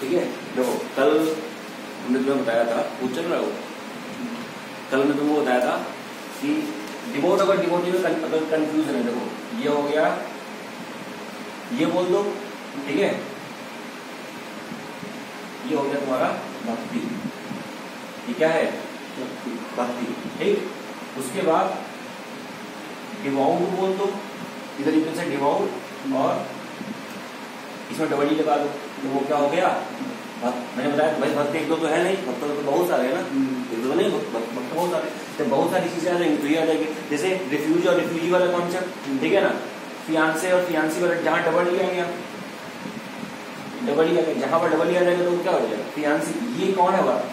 ठीक है? देखो कल हमने तुम्हें बताया था वो चल रहा हो कल मैं तुमको बताया था कि डिवोट अगर डिवोटी में अगर कंफ्यूजन है देखो ये हो गया ये बोल दो ठीक है? ये हो गया तुम्हारा भक्ति। ये क्या है? भक्ति। ठीक? उसके बाद डिवाउट बोल दो। इधर इधर से डिवाउट और इसमें डबल ई लगा दो। तो वो क्या हो गया? मैंने बताया भाई भक्त एक दो तो है नहीं भक्त तो बहुत सारे है ना। एक दो नहीं भक्त बहुत सारे। तो बहुत सारी चीज़ें आ जाएँगी तो ये आ जाएगी। जैसे रिफ्यूज और रिफ्यूजी वाला कॉन्सेप्ट ठीक है ना? फियांसे और फियांसी वाला जहाँ डबल ई आ गया डबल ई आ गया जहाँ पर डबल ई आ जाएगा तो क्या हो जाएगा? फियांसी ये कौन है वाला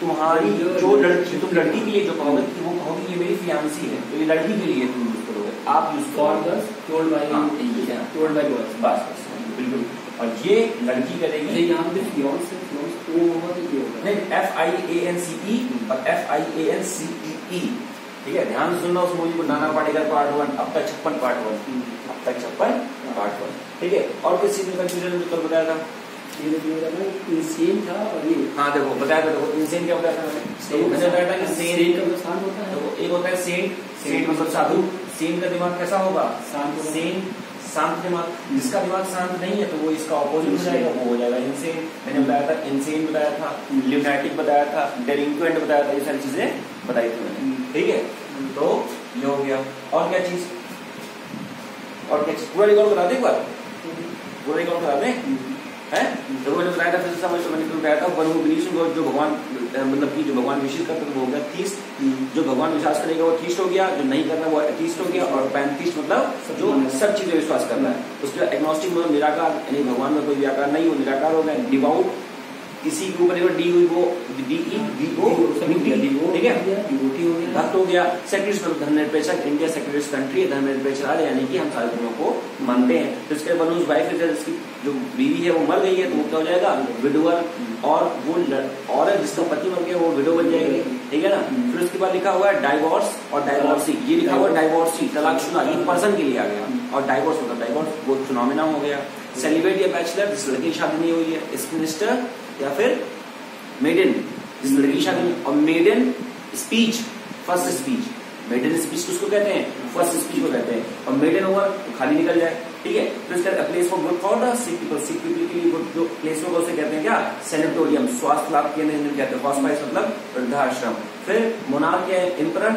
तुम्हारी जो लड़की तुम लड़की के लिए जो कहोगे वो कहोगे ये मेरी फियांसी है तो ये लड़की के लिए तुम यूज़ करोगे। आप यूज़ करोगे। टोल्ड बाय हाँ, है। टोल्ड बाय बस बस बिल्कुल। और ये लड़की करेगी ये यहाँ पे फियोन्स से फियोन्स ओ होगा तो ये होगा नहीं F I A N C ई और F I A N C ई ठीक है ध्यान से सुनना उस मूवी को नाना पाटेकर पार्ट वन अब तक छप्पन पार्ट वन अब तक छप्पन पार्ट वन ठीक है और किसमें कंफ्यूजन जो कल बताया था। इंसेन था और ये हाँ देखो बताया था देखो इनसेन क्या बताया था मैंने तो बताया था कि होता है। देखो एक होता है सेंट सेंट मतलब साधु। सेन का दिमाग कैसा होगा। सेन शांत दिमाग जिसका दिमाग शांत नहीं है तो वो इसका ऑपोजिट हो जाएगा वो हो जाएगा इनसेन मैंने बताया था इनसेन बताया था लिमनेटिक बताया था डेलिंक्वेंट बताया था ये सारी चीज़ें बताई थी मैंने। हम्म। ठीक है? तो ये हो गया। और क्या चीज़? और क्या चीज़? पूरा रिकॉर्ड करा दे एक बार? पूरा रिकॉर्ड करा दे? है? तो मैंने बताया था फिर समझ मैंने तुम्हें बताया था वन बिलीव्स जो भगवान मतलब कि जो भगवान विशेष करते हैं वो हो गया तीस। जो भगवान विश्वास करेगा वो तीस हो गया जो नहीं करना वो एथीस्ट हो गया और पैंतीस मतलब जो सब चीज़ें विश्वास करना है। उसके एग्नोस्टिक मतलब निराकार यानी भगवान में कोई व्याकार नहीं हो निराकार हो गया डिवाउट इसी के ऊपर डी हुई वो डी ई डी ओ ठीक है? डिवोटी हो गया। भक्त हो गया सेक्युलरिस्ट मतलब धर्मनिरपेक्ष इंडिया सेक्युलरिस्ट कंट्री है धर्मनिरपेक्ष राज्य यानी कि हम सारे धर्मों को मानते हैं। तो इसके बाद उस वाइफ जिसकी जो बीवी है वो मर गई है तो वो क्या हो जाएगा? विडोअर और वो औरत जिसका पति मर गया वो विडो बन जाएगी ठीक है ना? फिर उसके बाद लिखा हुआ है डाइवोर्स और डाइवोर्सी ये लिखा हुआ है डाइवोर्सी तलाकशुदा ये पर्सन के लिए आ गया। और डाइवोर्स मतलब डाइवोर्स वो फिनोमिना हो गया। सेलिब्रेट या बैचलर जिस लड़की की शादी नहीं हुई है स्पिनिस्टर या फिर मेडन जिस लड़की की शादी और maiden speech first speech maiden speech किसको कहते हैं? फ़र्स्ट स्पीच को कहते हैं। और मेडन ओवर तो खाली निकल जाए। ठीक है? उसके बाद place for good for sick people sick people के लिए good जो प्लेस होगा उसे कहते हैं क्या? सेनेटोरियम स्वास्थ्य लाभ केंद्र हिंदी कहते हैं। हॉस्पाइस मतलब वृद्धाश्रम। फिर मोनार्क या इम्पर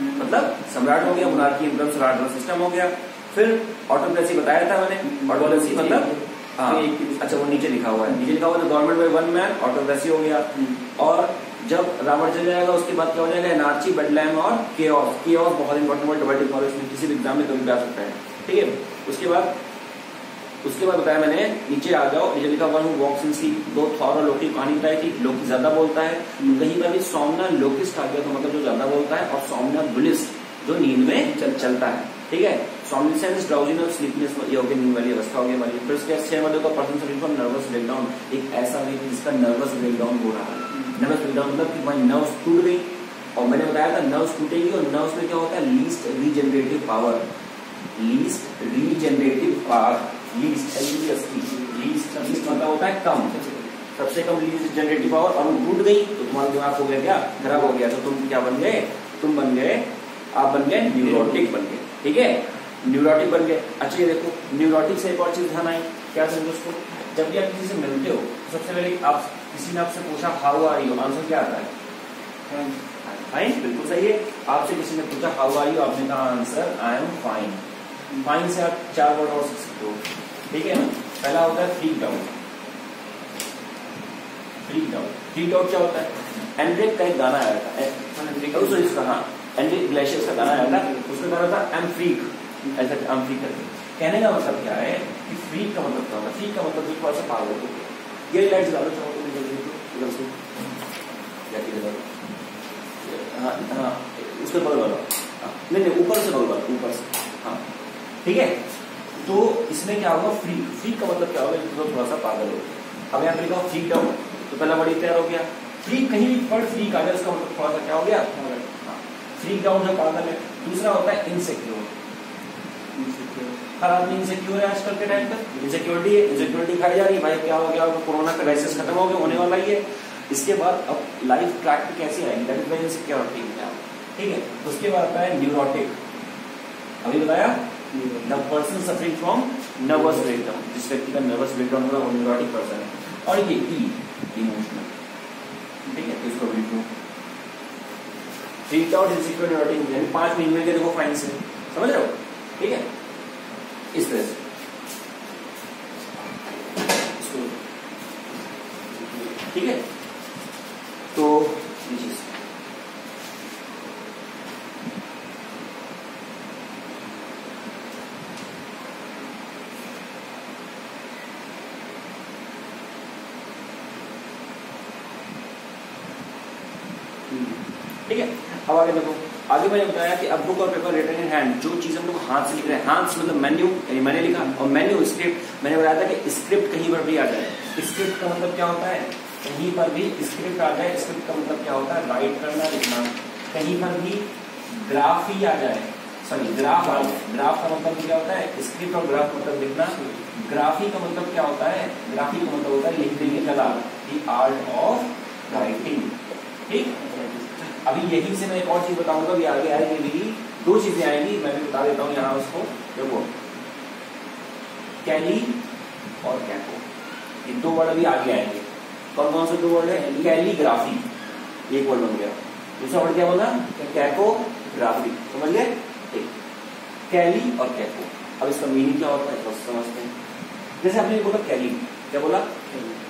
मतलब सम्राट हो गया मोनार्की इम्पर सम्राट सिस्टम हो गया। फिर ऑटोक्रेसी बताया था मैंने ऑटोक्रेसी मतलब हाँ। अच्छा वो नीचे लिखा हुआ है। नीचे लिखा हुआ है government by one man autocracy हो गया। और जब रावण चल जाएगा उसके बाद क्या हो जाएगा? एनार्ची बेडलैम और केओस केओस बहुत इंपॉर्टेंट वर्ड डबल टिक इसमें किसी भी एग्ज़ाम में कभी भी आ सकता है। ठीक है? उसके बाद उसके बाद बताया मैंने नीचे आ जाओ। नीचे लिखा हुआ वॉक्स इन सी दो थॉर और लोकी कहानी बताई थी। लोकी ज़्यादा बोलता है। कहीं पर भी सौम्ना लोकिस्ट आ गया तो मतलब जो ज़्यादा बोलता है और सोमना बुलिस्ट जो नींद में चल चलता है। ठीक है? सॉमनिसेंस ड्राउजीनेस स्लीपनेस ये नींद वाली अवस्था हो गई हमारी। फिर उसके छह मध्य का person suffering from nervous breakdown एक ऐसा व्यक्ति जिसका नर्वस ब्रेकडाउन हो रहा है। नर्वस ब्रेकडाउन मतलब कि भाई नर्व्स टूट गई। और मैंने बताया था नर्व्स टूटेगी और नर्व्स में क्या होता है? Least regenerative power least regenerative power least least least मतलब होता है कम। सबसे कम लीस्ट जनरेटिव पावर और टूट गई। तो तुम्हारा दिमाग हो गया क्या? खराब हो गया। तो तुम क्या बन गए? तुम बन गए, आप बन गए न्यूरोटिक बन गए। ठीक है? न्यूरोटिक बन गए। अच्छा ये देखो न्यूरोटिक से एक और चीज़ ध्यान आई। क्या समझो उसको जब भी आप किसी से मिलते हो तो सबसे पहले आप किसी ने आपसे पूछा हाउ आर यू आंसर क्या आता है फाइन बिल्कुल सही है। आपसे किसी ने पूछा हाउ आर यू आपने कहा answer I am fine fine से आप चार वर्ड और सीख सकते हो। ठीक है ना? पहला होता है freaked out freaked out freaked out क्या होता है? एंड्रेक का एक गाना आया था। हाँ। एंड्रेक ग्लेशियर्स का गाना आया था, उसमें गाना था एम फ्रीक ऐसा एम फ्रीक करके. कहने का मतलब क्या है कि फ्रीक का मतलब क्या होता है? फ्रीक का मतलब थोड़ा सा पागल हो। गया ये लाइट जला लो चाहो तो जल्दी इधर से या किधर वाला हाँ हाँ उसके बगल वाला नहीं नहीं, ऊपर से बगल वाला ऊपर से। हाँ ठीक है? तो इसमें क्या होगा? फ्रीक फ्रीक का मतलब क्या होगा? तो थोड़ा सा पागल हो गया। अब यहाँ पे लिखा फ्रीक डाउन तो पहला बड़ी तैयार हो गया। फ्रीक कहीं भी पर फ्रीक आ जाए उसका मतलब थोड़ा सा क्या हो गया? फ्रीक डाउन जो पागल है दूसरा होता है इनसिक्योर हर आदमी इनसिक्योर है आजकल के टाइम पर इनसिक्योरिटी है इनसिक्योरिटी खाई जा रही है भाई क्या हो गया? कोरोना का क्राइसिस खत्म हो गया होने वाला ही है। इसके बाद अब लाइफ ट्रैक पे कैसे आएगी? दैट इज़ इनसिक्योरिटी ठीक है? उसके बाद आता है न्यूरोटिक अभी बताया? The person suffering from nervous breakdown जिस व्यक्ति का नर्वस ब्रेकडाउन होगा वो न्यूरोटिक पर्सन है। और ये ई इमोशनल ठीक है तो इसको लिख लो फ्रीड आउट इनसिक्योर यानी पाँच मिनट में देखो फाइन से समझ रहे हो? ठीक है? इस तरह से। ठीक है तो ठीक है अब आगे देखो, आगे मैंने बताया कि अब बुक और पेपर रिटर्न इन हैंड जो चीज़ हम लोग हाथ से लिख रहे हैं, हाथ से मतलब मेन्यू यानी मैंने लिखा और मेन्यू स्क्रिप्ट मैंने बताया था कि स्क्रिप्ट कहीं पर भी आ जाए। स्क्रिप्ट का मतलब क्या होता है? कहीं पर भी स्क्रिप्ट आ जाए स्क्रिप्ट का मतलब क्या होता है? राइट करना, लिखना। कहीं पर भी ग्राफ ही आ जाए सॉरी ग्राफ आ जाए। ग्राफ का मतलब क्या होता है? स्क्रिप्ट और ग्राफ मतलब लिखना। ग्राफी का मतलब क्या होता है? ग्राफी का मतलब होता है लिखने की कला दी आर्ट ऑफ़ राइटिंग ठीक? अभी यही से मैं एक और चीज़ बताऊँगा अभी आगे आएगी मेरी दो चीज़ें आएँगी, मैं भी बता देता हूँ यहाँ उसको। देखो, कैली और कैको। ये दो वर्ड अभी आगे आएँगे। कौन कौन से दो वर्ड है? कैलीग्राफी। एक वर्ड बन गया। दूसरा वर्ड क्या बोला? कैकोग्राफी समझ गए? कैली और कैको। अब इसका मीनिंग क्या होता है? समझते हैं। जैसे आपने बोला कैली, क्या बोला?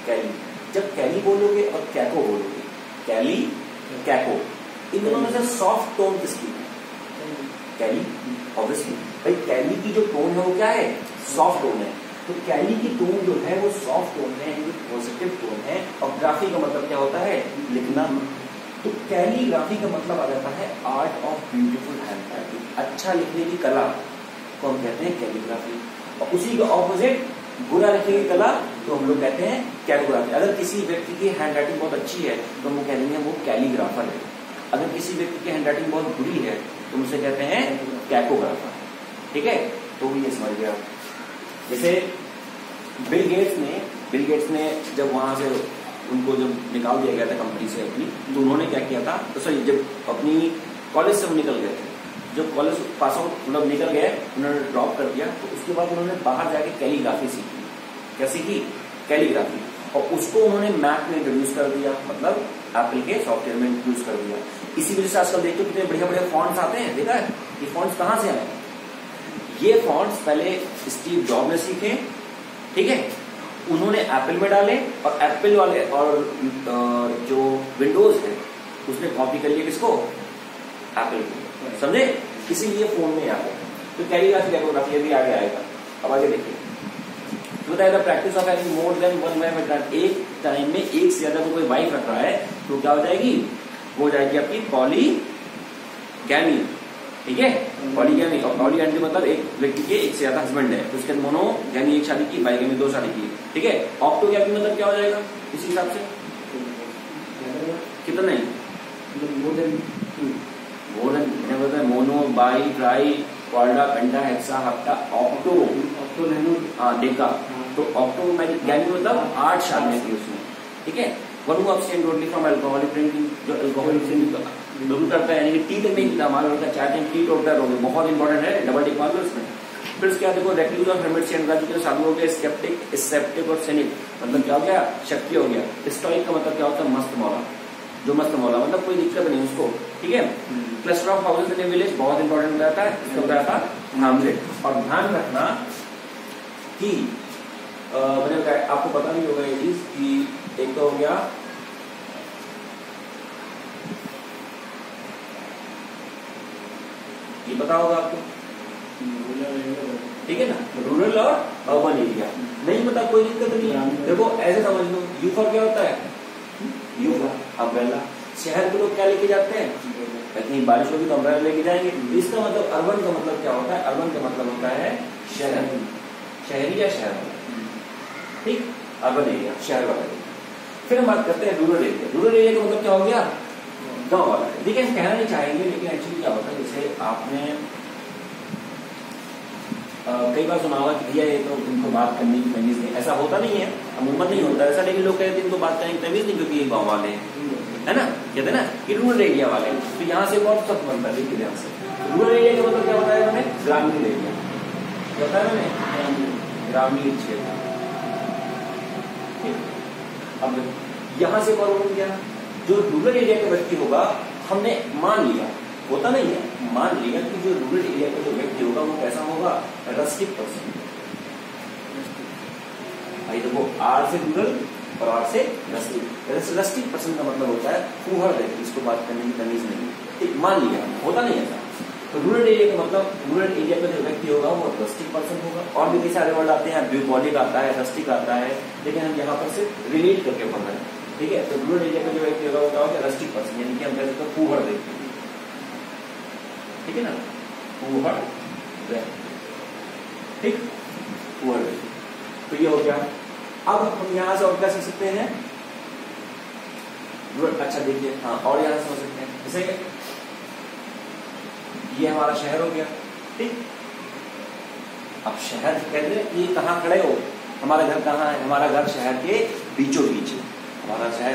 कैली। जब कैली बोलोगे और कैको बोलोगे, कैली, कैको। इन दोनों में से सॉफ्ट टोन किसकी? कैली ऑब्वियसली भाई कैली की जो टोन है वो क्या है? सॉफ्ट टोन है. तो कैली की टोन जो है वो सॉफ्ट टोन है पॉजिटिव टोन है. और ग्राफी का मतलब क्या होता है? लिखना. तो कैलीग्राफी का मतलब आ जाता है आर्ट ऑफ़ ब्यूटीफुल हैंड अच्छा लिखने की कला. को हम कहते हैं कैलीग्राफी और उसी का ऑपोजिट बुरा लिखने की कला तो हम लोग कहते हैं कैलोग्राफी अगर किसी व्यक्ति की हैंड राइटिंग बहुत अच्छी है तो हम वो कहेंगे वो कैलीग्राफर है. अगर किसी व्यक्ति की हैंड राइटिंग बहुत बुरी है तो उसे कहते हैं कैकोग्राफर। ठीक है? तो भी ये समझ गया। जैसे बिल गेट्स ने बिल गेट्स ने जब वहाँ से उनको जब निकाल दिया गया था कंपनी से अपनी तो उन्होंने क्या किया था? तो सॉरी, जब अपनी कॉलेज से निकल गए थे। जब कॉलेज पास आउट मतलब निकल गए, उन्होंने ड्रॉप कर दिया तो उसके बाद उन्होंने बाहर जाके कैलीग्राफी सीखी। क्या सीखी? कैलीग्राफी और उसको उन्होंने मैक में इंट्रोड्यूस कर दिया मतलब एप्पल के सॉफ्टवेयर में इंट्रोड्यूस कर दिया। इसी वजह से आजकल देखते हो कितने बढ़िया बढ़िया फॉन्ट्स आते हैं। देखा है? ये फॉन्ट्स कहाँ से आए? ये फॉन्ट्स पहले स्टीव जॉब ने सीखे ठीक है? उन्होंने एप्पल में डाले और एप्पल वाले और जो विंडोज़ है उसने कॉपी कर लिया किसको? एप्पल को। समझे? इसीलिए फ़ोन में आ गया तो कैलीग्राफी कैकोग्राफी अभी आगे आएगा? अब आगे देखिए। तो बताया practice of having more than one wife at एक टाइम में एक से ज़्यादा कोई वाइफ रख रहा है तो क्या हो जाएगी? वो हो जाएगी आपकी पॉली गैमी ठीक है? पॉलीगैमी और पॉलीगैमी मतलब एक व्यक्ति के एक से ज़्यादा हस्बैंड है तो उसके मोनो गैमी एक शादी की बाईगैमी दो शादी की ठीक है? ऑप्टो गैमी मतलब क्या हो जाएगा? इसी हिसाब से। कितना नहीं? More than more than mono bi tri क्वाल्डा penta hexa hepta octo octo nano हाँ डेका तो ऑप्टो गैमी मतलब आठ शादियाँ थी उसमें। ठीक है? One who abstain totally from alcoholic drinking जो alcoholic drinking बिल्कुल करता है यानी कि टी तक नहीं पीता हमारा लड़का चार टाइम टी टोटल हो बहुत इंपॉर्टेंट है डबल टिक मार दो इसमें फिर उसके बाद देखो रेक्यूज और हेमिट्स एंड के साधु हो गए स्केप्टिक स्सेप्टिक और सेनिक मतलब क्या हो गया? शक्ति हो गया। स्टोइक का मतलब क्या होता है? मस्त मौला। जो मस्त मौला मतलब कोई दिक्कत नहीं उसको। ठीक है? Cluster of houses in village बहुत इंपॉर्टेंट रहता है इसका और ध्यान रखना कि मैंने आपको पता नहीं होगा ये चीज़ कि एक तो हो गया ये पता होगा आपको। ठीक है ना? रूरल और अर्बन एरिया नहीं पता कोई दिक्कत नहीं। देखो ऐसे समझ लो यू फॉर क्या होता है? यू फॉर अम्ब्रेला शहर के लोग क्या लेके जाते हैं? कहीं बारिश होगी तो अम्ब्रेला लेके जाएँगे। इसका मतलब अर्बन का मतलब क्या होता है? अर्बन का मतलब होता है शहर। शहरी या शहर? ठीक? अर्बन एरिया शहर वाला एरिया फिर हम बात करते हैं रूरल एरिया रूरल एरिया का मतलब क्या हो गया? गाँव वाला देखिए हम कहना नहीं चाहेंगे, लेकिन एक्चुअली क्या होता है, जैसे आपने कई बार सुना होगा कि भैया ये तो इनको बात करने की तमीज नहीं, ऐसा होता नहीं है। अमूमन नहीं होता, ऐसा लेकिन लोग कहते हैं इनको बात करने की तमीज नहीं, क्योंकि ये गाँव वाले हैं। है ना? कहते ना कि रूरल एरिया वाले तो यहाँ से बहुत सब बनता है, देखिए ध्यान से। रूरल एरिया का मतलब क्या होता है ग्रामीण एरिया क्या होता है ग्रामीण क्षेत्र। अब यहाँ से हो गया? जो रूरल एरिया का व्यक्ति होगा, हमने मान लिया। होता नहीं है। मान लिया कि जो रूरल एरिया का जो व्यक्ति होगा, वो कैसा होगा? रस्टिक पर्सन भाई देखो आर से रूरल और आर से रस्टिक रस्टिक पर्सन का मतलब होता है फूहड़ व्यक्ति, इसको बात करने की तमीज नहीं मान लिया। होता नहीं ऐसा। तो रूरल एरिया का मतलब रूरल एरिया का जो व्यक्ति होगा, वो रस्टिक पर्सन होगा। और भी कई सारे वर्ड आते हैं ब्यूकॉलिक आता है रस्टिक आता है, लेकिन हम यहाँ पर सिर्फ़ रिलेट करके पढ़ रहे हैं। ठीक है? तो रूरल एरिया का जो व्यक्ति होगा, वो क्या होगा? रस्टिक पर्सन यानी कि हम कहते हैं फूहड़ व्यक्ति। ठीक है ना? फूहड़ ठीक? फूहड़ तो ये हो गया। अब हम यहाँ से और क्या सीख सकते हैं? अच्छा देखिए हाँ और यहाँ समझ सकते हैं। जैसे ये हमारा शहर हो गया। ठीक? अब शहर कहते ये कहाँ खड़े हो? हमारा घर कहाँ है? हमारा घर शहर के बीचों बीच है। हमारा शहर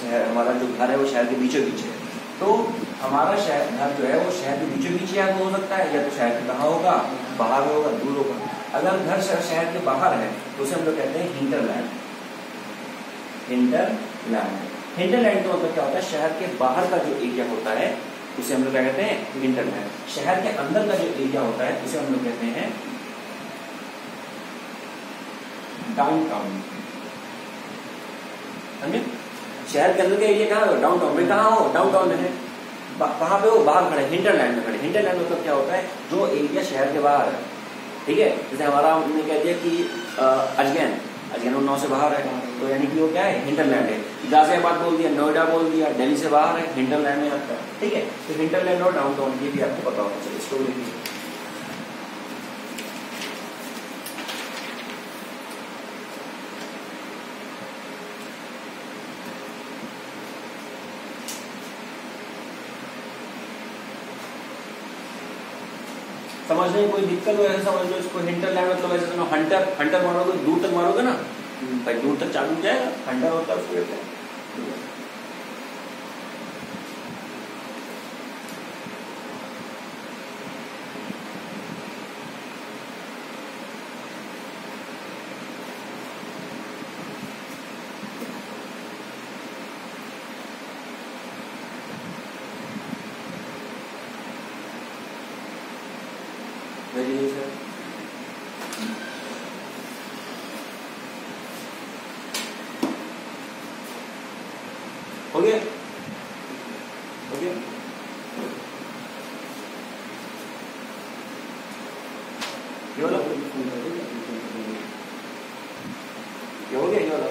शहर, हमारा जो घर है वो शहर के बीचों बीच है। तो हमारा शहर, घर जो है वो शहर के बीचों बीच या हो सकता है, या तो शहर के कहाँ होगा? बाहर होगा, दूर होगा। अगर घर शहर के बाहर है तो उसे हम लोग कहते हैं हिंटरलैंड हिंटरलैंड हिंटरलैंड का मतलब क्या होता है? शहर के बाहर का जो एरिया होता है उसे हम लोग क्या कहते हैं? हिंटरलैंड शहर के अंदर का जो एरिया होता है, उसे हम लोग कहते हैं डाउन टाउन समझे? शहर के अंदर का एरिया कहाँ हो? डाउन टाउन में कहाँ हो? डाउन टाउन में है। कहाँ पे हो बाहर खड़े हिंटरलैंड में खड़े। हिंटरलैंड मतलब क्या होता है? जो एरिया शहर के बाहर है। ठीक है? जैसे हमारा हमने कह दिया कि अजगैन। अजगैन उन्नाव से बाहर है। तो यानी कि वो क्या है? हिंटरलैंड है। गाजियाबाद बोल दिया, नोएडा बोल दिया, दिल्ली से बाहर है हिंटरलैंड में आता है। ठीक है? तो हिंटरलैंड और डाउन टाउन ये भी आपको पता होना चाहिए स्टोरी भी। समझने में कोई दिक्कत हो, ऐसे समझ लो इसको हिंटरलैंड मतलब ऐसे हंटर हंटर मारोगे, दूर तक मारोगे ना? भाई दूर तक चालू जाएगा ठंडा होता है कहते हैं Very sir. हो गया हो गया ये वाला ये हो गया ये वाला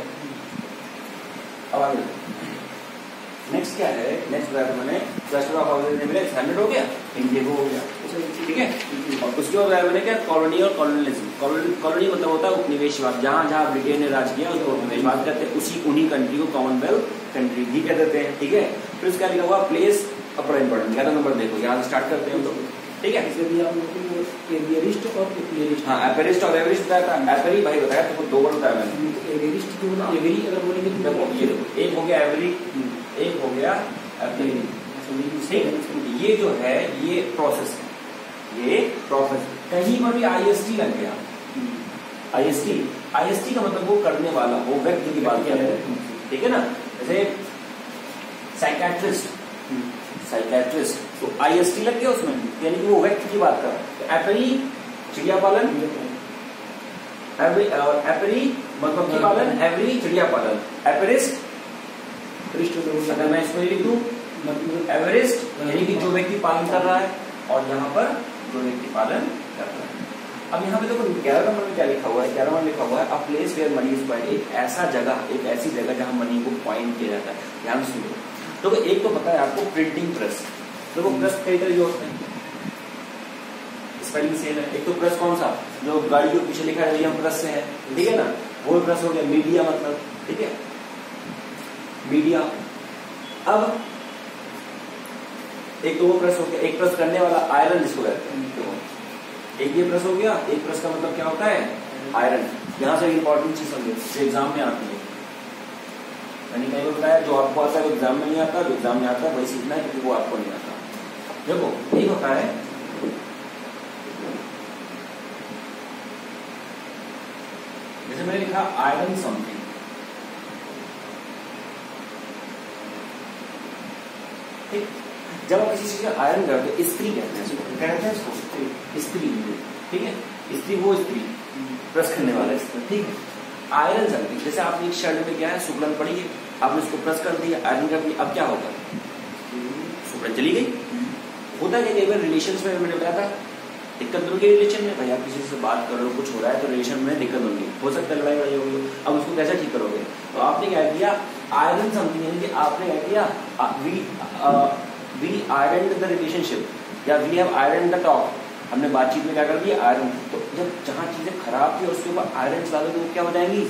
अब आगे नेक्स्ट क्या है नेक्स्ट वर्ब मैंने हंड्रेड हो गया इंडिगो हो गया। ठीक है। और उसके बाद मैंने क्या कॉलोनी और कॉलोनिज्म कॉलोनी मतलब होता है उपनिवेशवाद। जहाँ जहाँ ब्रिटेन ने राज किया उसको उपनिवेशवाद कहते हैं। उसी उन्हीं कंट्री को कॉमनवेल्थ कंट्री भी कह देते हैं। ठीक है? फिर उसका लिखा हुआ प्लेस अपर इम्पोर्टेंट ग्यारह नंबर देखो यहाँ से स्टार्ट करते हैं ठीक है? आप लोगों को एवियरिस्ट और एपियरिस्ट हाँ एपेरिस्ट और एवरिस्ट बताया था। एपेरी भाई बताया तो दो बार बताया मैंने। एवियरिस्ट जो ना एवरी अगर बोलेंगे तो देखो ये एक हो गया एवरी एक हो गया ठीक ये जो है ये प्रोसेस है। ये प्रोसेस कहीं पर भी आईएसटी लग गया। आईएसटी आईएसटी का मतलब वो करने वाला वो व्यक्ति की बात रहे हैं। ठीक है ना? जैसे साइकेट्रिस्ट साइकेट्रिस्ट तो आईएसटी लग गया उसमें। यानी कि वो व्यक्ति की बात कर रहा है। एपरी चिड़िया पालन एपरी मधुमक्खी पालन एवरी चिड़िया पालन एपरिस्ट अगर मैं इसको लिख दू एवरेस्ट यानी कि जो व्यक्ति पालन कर रहा है और यहाँ पर जो व्यक्ति पालन कर रहा है। अब यहाँ पे देखो ग्यारह नंबर में क्या लिखा हुआ है? ग्यारह नंबर लिखा हुआ है a place where money is point एक ऐसा जगह, एक ऐसी जगह जहाँ मनी को पॉइंट किया जाता है। ध्यान सुनो। देखो तो एक तो पता है आपको प्रिंटिंग प्रेस देखो प्रेस तरह के होते हैं स्पेलिंग सेम है। एक तो प्रेस कौन सा? जो गाड़ी के पीछे लिखा है प्रेस से है। ठीक है ना? वो प्रेस हो गया मीडिया मतलब। ठीक है? मीडिया अब एक तो वो प्रेस हो गया एक प्रेस करने वाला आयरन जिसको कहते हैं। एक ये प्रेस हो गया एक प्रेस का मतलब क्या होता है? आयरन यहाँ से इंपॉर्टेंट चीज़ समझो एग्ज़ाम में आती है। मैंने कहीं को बताया जो आपको आता है वो एग्ज़ाम में नहीं आता जो एग्ज़ाम में आता है वही सीखना है क्योंकि वो आपको नहीं आता। देखो यही होता है। जैसे मैंने लिखा आयरन समथिंग ठीक? जब आप किसी चीज़ का आयरन करते हो स्त्री कहते हैं क्या कहते हैं इसको स्त्री। ठीक है? स्त्री वो स्त्री प्रेस करने वाला स्त्री ठीक है? आयरन समथिंग जैसे आपने एक शर्ट में क्या है सुकड़न पड़ी है आपने उसको प्रेस कर दिया आयरन कर दिया अब क्या होगा? सुकड़न चली गई। होता है कई बार रिलेशन में मैंने बताया था दिक्कत होगी रिलेशन में भाई आप किसी से बात कर लो कुछ हो रहा है तो रिलेशन में दिक्कत होगी हो। सकता है लड़ाई वड़ाई होगी अब उसको कैसे ठीक करोगे? तो आपने क्या किया? आयरन समथिंग यानी कि आपने क्या किया? वी आयरन द रिलेशनशिप या we have iron the talk हमने बातचीत में क्या कर दिया? आयरन तो जब जहाँ चीज़ें खराब थी, उसके ऊपर आयरन चला दो तो क्या हो जाएँगी?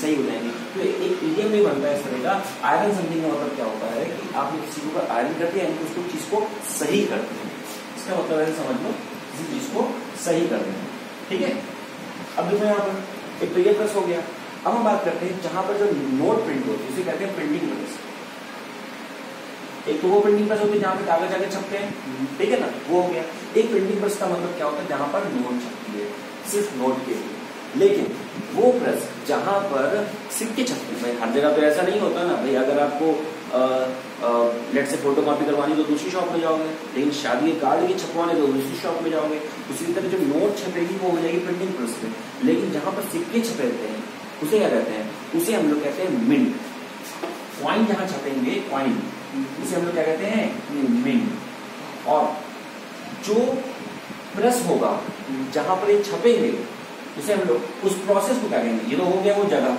सही हो जाएँगी। तो एक इडियम भी बनता है इस तरह का। आयरन समथिंग का मतलब क्या होता है? कि आपने किसी के ऊपर आयरन कर दिया यानी उसको चीज़ को सही कर दिया इसका मतलब है समझ लो, किसी चीज़ को सही कर देना ठीक है? अब देखो यहाँ पर, एक तो ये प्रेस हो गया। अब हम बात करते हैं जहाँ पर जो नोट प्रिंट होती है, उसे कहते हैं प्रिंटिंग प्रेस एक तो वो प्रिंटिंग प्रेस होती है जहाँ पे कागज़ आगे छपते हैं। ठीक है ना? वो हो गया। एक प्रिंटिंग प्रेस का मतलब क्या होता है? जहाँ पर नोट छपती है। सिर्फ़ नोट के लिए। लेकिन वो प्रेस जहाँ पर सिक्के छपते हैं। हर जगह तो ऐसा नहीं होता ना। भाई, अगर आपको लेट से फ़ोटो कॉपी करवानी तो दूसरी शॉप में जाओगे। लेकिन शादी के कार्ड की छपवाने तो दूसरी शॉप में जाओगे। उसी तरह जो नोट छपेगी, वो हो जाएगी प्रिंटिंग प्रेस पे। लेकिन जहाँ पर सिक्के छपे रहते हैं, उसे क्या कहते हैं? उसे हम लोग कहते हैं मिंट क्वाइन जहाँ छपेंगे क्वाइन उसे हम लोग क्या कहते हैं? मिंट और जो प्रेस होगा, जहाँ पर ये छपेंगे, उसे हम लोग उस प्रोसेस को क्या कहेंगे? ये तो हो गया वो जगह।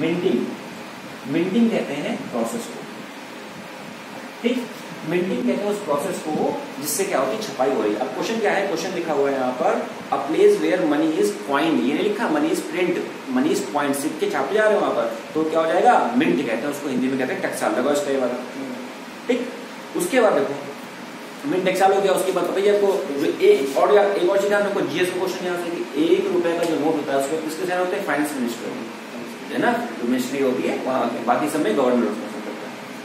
मिंटिंग मिंटिंग कहते हैं प्रोसेस को। ठीक? मिंटिंग कहते हैं उस प्रोसेस को जिससे क्या होती है, छपाई हो रही है। अब क्वेश्चन क्या है? क्वेश्चन लिखा हुआ है यहाँ पर a place where money is coin ये नहीं लिखा money is print money is point सिक्के छापे जा रहे हैं वहाँ पर। तो क्या हो जाएगा? मिंट कहते हैं उसको, हिंदी में कहते हैं टक्साल लगा उसका वाला। ठीक? उसके बाद देखो। मिनट टक्साल हो गया, उसके बाद बताइए आपको एक और एक और चीज़ आपको जीएस का क्वेश्चन यहाँ से एक रुपए का जो नोट होता है उसमें किसके साइन होते हैं? फाइनेंस मिनिस्टर है। ना? जो मिनिस्ट्री होती है, वहाँ बाकी सब में गवर्नमेंट होता है।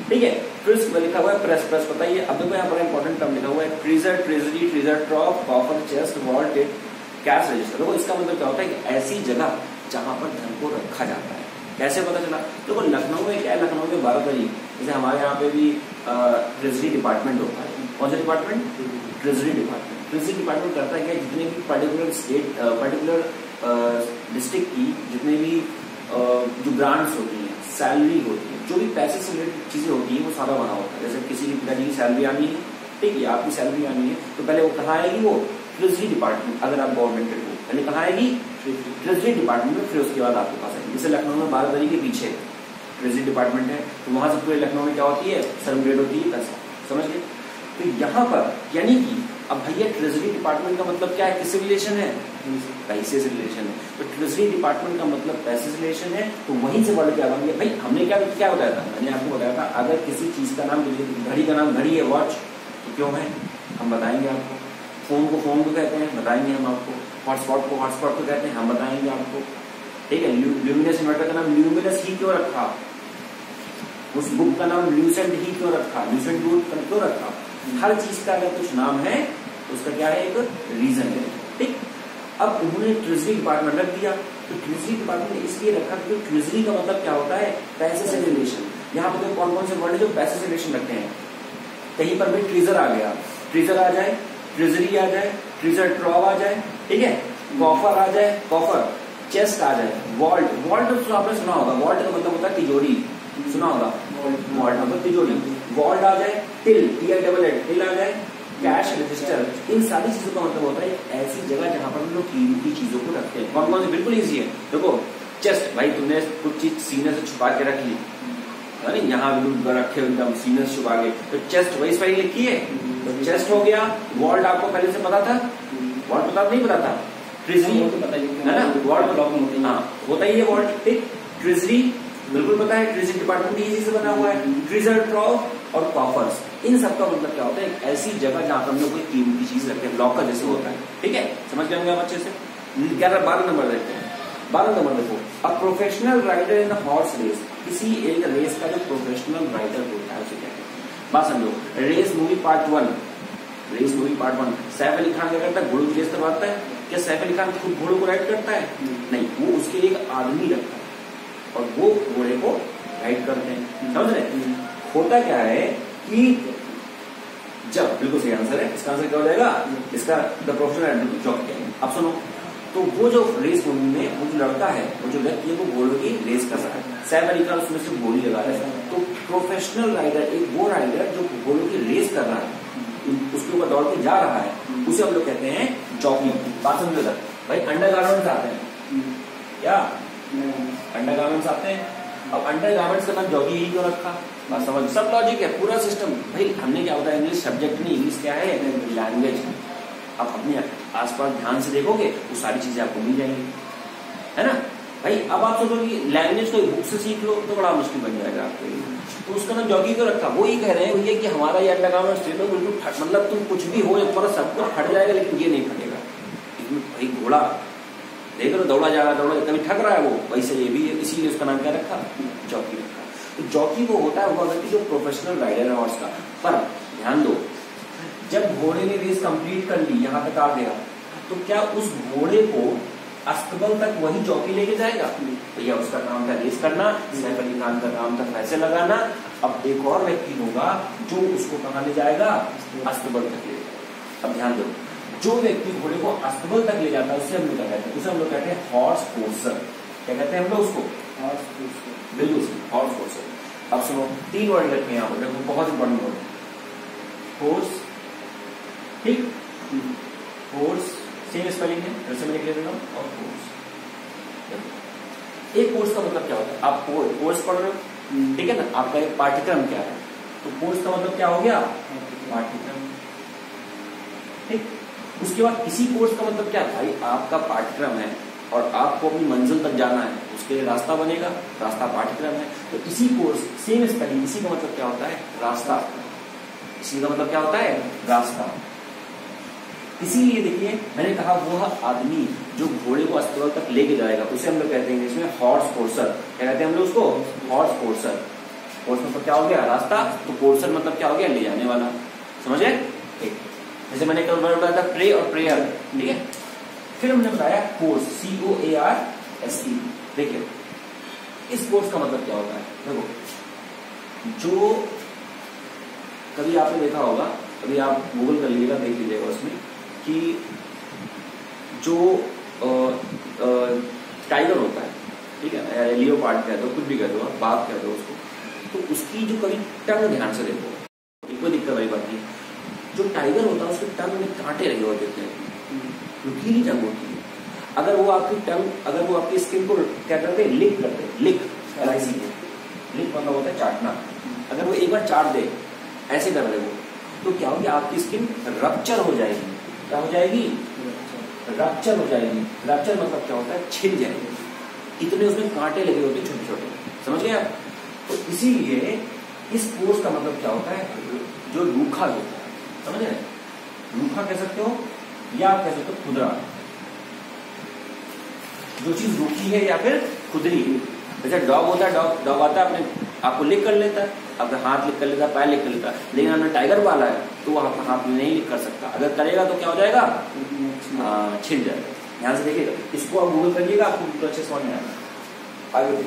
ठीक है, फिर लिखा हुआ है प्रेस प्रेस बताइए। अब देखो यहाँ पर इंपॉर्टेंट टर्म लिखा हुआ है treasure treasury treasure trove coffer chest vault cash register देखो, इसका मतलब क्या होता है ऐसी जगह जहाँ पर धन को रखा जाता है। कैसे पता चला? देखो तो लखनऊ में क्या है? लखनऊ में बारह तरीक जैसे हमारे यहाँ पे भी ट्रेजरी डिपार्टमेंट होता है। कौन सा department treasury department treasury department करता है जितने भी पर्टिकुलर स्टेट पर्टिकुलर डिस्ट्रिक्ट की जितने भी जो ब्रांड्स होती सैलरी होती है। जो भी पैसे से रिलेटेड चीज़ें होती हैं, वो सारा वहाँ होता है। जैसे किसी की पिताजी की सैलरी आनी है, ठीक है, आपकी सैलरी आनी है तो पहले वो कहाँ आएगी? वो ट्रेजरी डिपार्टमेंट अगर आप गवर्नमेंट हो। पहले कहाँ आएगी? ट्रेजरी डिपार्टमेंट में, फिर उसके बाद आपके पास आएगी। जैसे लखनऊ में बारह के पीछे ट्रेजरी डिपार्टमेंट है तो वहाँ से पूरे लखनऊ में क्या होती है? सर्कुलेट होती है, पैसा। समझ गए? तो यहाँ पर, यानी कि अब भैया ट्रेजरी डिपार्टमेंट का मतलब क्या है? किससे रिलेशन है? पैसे से रिलेशन है। तो ट्रेजरी डिपार्टमेंट का मतलब पैसे से रिलेशन है तो वहीं से वर्ड क्या बन भाई, हमने क्या क्या बताया था? मैंने आपको बताया था, अगर किसी चीज़ का नाम घड़ी का नाम, घड़ी है वॉच तो क्यों है? हम बताएँगे आपको। फ़ोन को फ़ोन को कहते हैं, बताएँगे हम आपको। हॉटस्पॉट को हॉटस्पॉट को कहते हैं, हम बताएँगे आपको। ठीक है? ल्यूमिनस इन्वर्टर का नाम ल्यूमिनस ही क्यों रखा? उस बुक का नाम ल्यूसेंट ही क्यों रखा? ल्यूसेंट क्यों रखा? हर चीज़ का अगर कुछ नाम है तो उसका क्या है एक रीजन है ठीक? अब उन्होंने ट्रेजरी डिपार्टमेंट रख दिया तो ट्रेजरी डिपार्टमेंट इसलिए रखा क्योंकि ट्रेजरी का मतलब क्या होता है? पैसे से रिलेशन यहाँ पर तो कौन कौन से वर्ड है जो पैसे से रिलेशन रखते हैं? कहीं पर भी ट्रीजर आ गया। ट्रीजर आ जाए ट्रेजरी आ जाए ट्रीजर ट्रॉव आ जाए ठीक है? कॉफर आ जाए कॉफर चेस्ट आ जाए वॉल्ट वॉल्ट तो आपने सुना होगा वॉल्ट का मतलब होता है तिजोरी। सुना होगा? वॉल्ट मतलब तिजोरी। वॉल्ट आ जाए till T I double L till आ जाए कैश रजिस्टर इन सारी चीज़ों का मतलब होता है ऐसी जगह जहाँ पर हम लोग कीमती चीज़ों को रखते हैं। कौन कौन से? बिल्कुल ईजी है। देखो चेस्ट भाई तुमने कुछ चीज़ सीने से छुपा के रख ली। अरे यहाँ बिल्कुल रखे एकदम सीने से छुपा के। तो चेस्ट वही फ़ाइल लिखी है। तो चेस्ट हो गया। वॉल्ट आपको पहले से पता था? वॉल्ट पता नहीं पता था? ट्रिजरी है ना? वॉल्ट ब्लॉक हाँ होता ही है वॉल्ट ठीक ट्रिजरी बिल्कुल पता है ट्रेजरी डिपार्टमेंट इसी से बना हुआ है। ट्रेजर ट्रॉफ और कॉफर्स इन सब का मतलब क्या होता है एक ऐसी जगह जहाँ पर हम लोग कोई कीमती चीज़ रखते हैं लॉकर जैसे होता है। ठीक है? समझ गए होंगे आप अच्छे से? क्या रहा बारह नंबर देखते हैं। बारह नंबर देखो। A professional rider in horse race किसी एक रेस का जो प्रोफेशनल राइडर होता है उसे कहते हैं? बात समझो। Race movie part one race movie part one Saif Ali Khan क्या करता है? घोड़ों की रेस करवाता है। क्या सैफ अली खान खुद घोड़ों को राइड करता है? नहीं वो उसके लिए एक आदमी रखता है। और वो घोड़े को राइड करते हैं। समझ रहे होता क्या है कि जब बिल्कुल सही आंसर है। इसका आंसर क्या हो जाएगा? इसका द प्रोफेशनल जॉब क्या है। अब सुनो तो वो जो रेस मूवी में वो जो लड़का है वो जो व्यक्ति है वो घोड़ों की रेस कर रहा है। सैफ अली खान उसमें से गोली लगा रहा है। तो प्रोफेशनल राइडर एक वो राइडर जो घोड़ों की रेस कर रहा है उसके ऊपर दौड़ के जा रहा है उसे हम लोग कहते हैं जॉकी बात समझो सर भाई अंडर गार्मेंट्स आते हैं। क्या अंडर गार्मेंट्स आते हैं। अब अंडर गार्मेंट्स का जॉगी ही क्यों रखा? बात समझ। सब लॉजिक है, पूरा सिस्टम भाई, हमने क्या होता है इंग्लिश सब्जेक्ट नहीं इंग्लिश क्या है? लैंग्वेज आप अपने आसपास ध्यान से देखोगे, वो सारी चीज़ें आपको मिल जाएँगी। है ना? भाई, अब आप सोचो कि लैंग्वेज को बुक से सीख लो तो बड़ा मुश्किल बन जाएगा आपके लिए। तो उसका नाम जॉगी को रखा? वो ही कह रहे हैं भैया कि हमारा ये अंडा गाँव स्टेट बिल्कुल मतलब तुम कुछ भी हो तुम्हारा सब कुछ फट जाएगा, लेकिन ये नहीं फटेगा। भाई, घोड़ा देख रहे दौड़ा जा रहा है दौड़ा कभी ठग रहा है वो। वैसे ये भी इसीलिए उसका नाम क्या रखा? जॉकी रखा। तो जॉकी वो होता है, वो व्यक्ति जो प्रोफेशनल राइडर है हॉर्स का। पर ध्यान दो, जब घोड़े ने रेस कंप्लीट कर ली, यहाँ तक आ गया तो क्या उस घोड़े को अस्तबल तक वही चौकी लेके जाएगा? भैया, उसका काम था रेस करना, सैफ खान का काम था पैसे लगाना। अब एक और व्यक्ति होगा, जो उसको कहा ले जाएगा? अस्तबल तक ले जाएगा। अब ध्यान दो। जो व्यक्ति घोड़े को अस्तबल तक ले जाता है उससे हम लोग क्या कहते हैं? उसे हम लोग कहते हैं हॉर्स कोर्सर क्या कहते हैं हम लोग उसको? हॉर्स कोर्सर बिल्कुल हॉर्स कोर्सर अब सुनो तीन वर्ड रखे हैं यहाँ पर देखो बहुत इंपॉर्टेंट वर्ड हॉर्स ठीक? कोर्स सेम स्पेलिंग है जैसे मैंने क्लियर रहा और कोर्स एक कोर्स का मतलब क्या होता है? आप कोर्स पढ़ रहे हो? हम्म। ठीक है ना? आपका एक पाठ्यक्रम क्या है? तो कोर्स का मतलब क्या हो गया? पाठ्यक्रम। ठीक? उसके बाद इसी कोर्स का मतलब क्या? भाई, आपका पाठ्यक्रम है और आपको अपनी मंजिल तक जाना है, उसके लिए रास्ता बनेगा, रास्ता पाठ्यक्रम है। तो इसी कोर्स सेम स्पेलिंग इसी का मतलब क्या होता है? रास्ता। इसी का मतलब क्या होता है? रास्ता। इसीलिए देखिए, मैंने कहा वह आदमी जो घोड़े को अस्पताल तक लेके जाएगा, उसे हम लोग कहते हैं इसमें हॉर्स कोर्सर क्या कहते हैं हम लोग उसको? हॉर्स कोर्सर कोर्स मतलब क्या हो गया? रास्ता। तो कोर्सर मतलब क्या हो गया? ले जाने वाला। समझे? जैसे मैंने कल वर्ड बताया था प्रे और प्रेयर ठीक है? फिर हमने बताया course C O A R S E देखिए, इस कोर्स का मतलब क्या होता है? देखो, जो कभी आपने देखा होगा, कभी आप गूगल कर लीजिएगा, देख लीजिएगा उसमें, कि जो टाइगर होता है, ठीक है लियो पार्ट कह दो, कुछ भी कह दो बाघ कह दो उसको तो उसकी जो कभी टंग ध्यान से देखो, कोई दिक्कत वाली बात नहीं जो टाइगर होता है, उसके टंग में कांटे लगे होते थे। नुकीली टंग होती है। अगर वो आपकी टंग अगर वो आपकी स्किन को, क्या करते हैं लिक करते हैं। Lick L I C lick मतलब होता है चाटना। अगर वो एक बार चाट दे, ऐसे कर रहे वो तो क्या होगी, आपकी स्किन रप्चर हो जाएगी। क्या हो जाएगी? रप्चर हो जाएगी। रप्चर मतलब क्या होता है? छिल जाएगी। इतने उसमें कांटे लगे होते हैं छोटे छोटे समझ गए आप? तो इसीलिए इस कोर्स का मतलब क्या होता है? जो रूखा होता है। समझ? रहे रूखा कह सकते हो या आप कह सकते हो खुदरा। जो चीज़ रूखी है या फिर खुदरी है। जैसे डॉग होता है डॉग डॉग आता है अपने आपको लिख कर लेता है। अपने हाथ लिख कर लेता है पैर लिख कर लेता है। लेकिन अगर टाइगर वाला है तो वो अपना हाथ नहीं लिख कर सकता। अगर करेगा तो क्या हो जाएगा? हाँ, छिल जाएगा। ध्यान से देखिएगा। इसको आप गूगल करिएगा आपको बिल्कुल अच्छे समझ में आएगा। आगे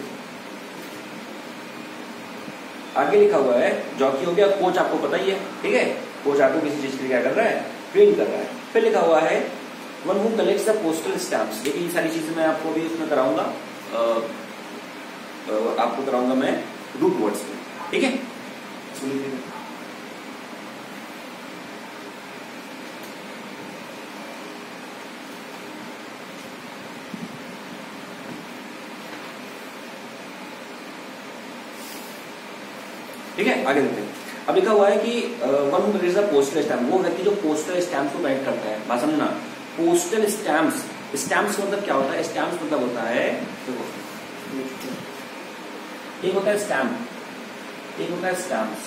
आगे लिखा हुआ है जॉकी हो गया कोच आपको पता ही है। ठीक है? कोच आपको किसी चीज़ के लिए क्या कर रहा है? ट्रेन कर रहा है। फिर लिखा हुआ है one who collects the postal stamps देखिए, ये सारी चीज़ें मैं आपको भी उसमें कराऊँगा। आपको कराऊँगा मैं रूट वर्ड्स में। ठीक है? ठीक है? आगे देखते हैं। अब लिखा हुआ है कि वन इज़ पोस्टल स्टैम्प वो व्यक्ति जो पोस्टल स्टैम्प को कलेक्ट करता है, बात समझना पोस्टल स्टैम्प्स स्टैम्प्स मतलब क्या होता है? स्टैम्प्स मतलब होता है, देखो, एक होता है स्टैम्प एक होता है स्टैम्प्स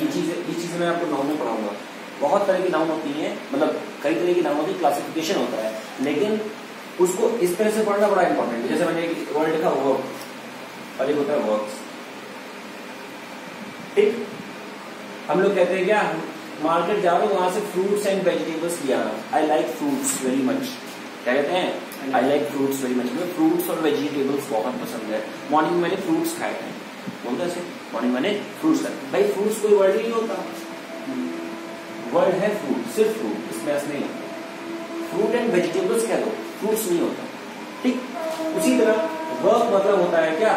ये चीज़ें ये चीज़ें मैं आपको नाउन में पढ़ाऊँगा। बहुत तरह की नाउन होती है मतलब कई तरह की नाउन है क्लासिफिकेशन होता है, लेकिन उसको इस तरह से पढ़ना बड़ा इंपॉर्टेंट है। जैसे मैंने एक वर्ड लिखा वर्क और एक होता है वर्क ठीक? हम लोग कहते हैं क्या मार्केट जा रहे हो, वहाँ से फ्रूट्स एंड वेजिटेबल्स लिया I like fruits very much क्या कहते हैं? I like fruits very much मुझे फ्रूट्स और वेजिटेबल्स बहुत पसंद है। मॉर्निंग मैंने फ्रूट्स खाए थे। बोलते ऐसे मॉर्निंग मैंने फ्रूट्स खाए। भाई फ्रूट्स कोई वर्ड ही नहीं होता। वर्ड है फ्रूट सिर्फ़ फ्रूट इसमें ऐसा नहीं होता फ्रूट एंड वेजिटेबल्स कह दो। फ्रूट्स नहीं होता। ठीक? उसी तरह वर्क मतलब होता है क्या?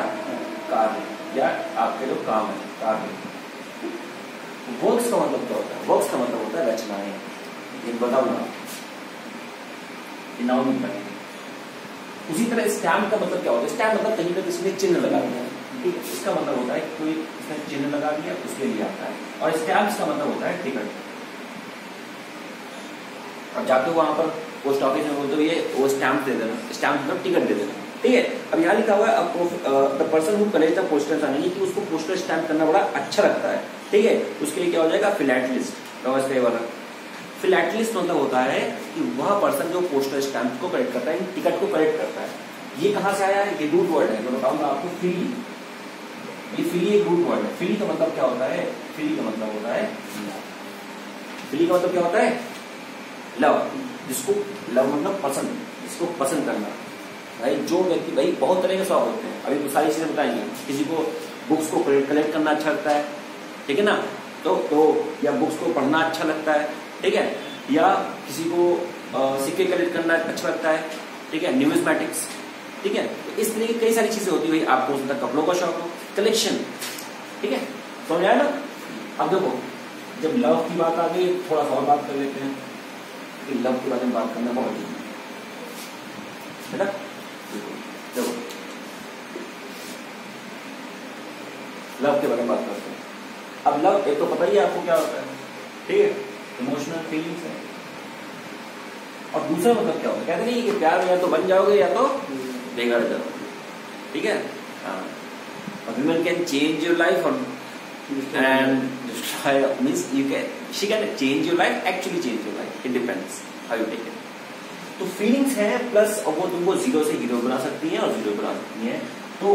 कार्य। या आपके जो काम है। कार्य। वर्क्स का मतलब क्या होता है? वर्क्स का मतलब होता है रचनाएँ। ये बताओ ना। नाउन में उसी तरह स्टैम्प का मतलब क्या होता है? स्टैम्प मतलब कहीं पर किसी ने चिन्ह लगा दिया। ठीक है? इसका मतलब होता है कोई इसने चिन्ह लगा दिया, उसके लिए आता है। और स्टैम्प का मतलब होता है टिकट और जाके वहाँ पर पोस्ट ऑफ़िस में बोलते हो ये वो स्टैम्प दे देना। स्टैम्प मतलब टिकट दे देना। ठीक है। अब यहाँ लिखा हुआ है person who collect the poster यानी कि उसको पोस्टर स्टैम्प करना बड़ा अच्छा लगता है। ठीक है? उसके लिए क्या हो जाएगा? फिलैटलिस्ट वाला। फिलैटलिस्ट मतलब होता है कि वह पर्सन जो पोस्टर स्टैम्प को कलेक्ट करता है टिकट को कलेक्ट करता है। ये कहाँ से आया है? ये रूट वर्ड है। मैं बताऊँगा आपको फिली ये फिली एक रूट वर्ड है। फिली का मतलब क्या होता है? फिली का मतलब होता है फिली का मतलब क्या होता है? लव जिसको लव मतलब पसंद, जिसको पसंद करना। भाई, जो व्यक्ति, भाई, बहुत तरह के शौक होते हैं। अभी तो सारी चीज़ें बताएँगे। किसी को बुक्स को कलेक्ट करना अच्छा लगता है, ठीक है ना? तो तो या बुक्स को पढ़ना अच्छा लगता है, ठीक है? या किसी को सिक्के कलेक्ट करना अच्छा लगता है, ठीक है? न्यूमिस्मैटिक्स ठीक है? तो इस तरह की कई सारी चीज़ें होती है। आपको उसका कपड़ों का शौक हो कलेक्शन ठीक है? समझ आया ना? अब देखो, जब लव की बात आ गई, थोड़ा सा और बात कर लेते हैं। लव के बारे में बात करना बहुत ज़रूरी है। लव के बारे में बात करते हैं। अब लव एक तो पता ही है आपको क्या होता है। ठीक है? इमोशनल फीलिंग्स है। और दूसरा मतलब क्या होता है? कहते नहीं कि प्यार या तो बन जाओगे या तो बिगड़ जाओगे। ठीक है? अभी man can change your life और and mean you can she can change your life actually change your life it depends how you take it तो फीलिंग्स है प्लस और वो तुमको ज़ीरो से हीरो बना सकती है और ज़ीरो बना सकती है। तो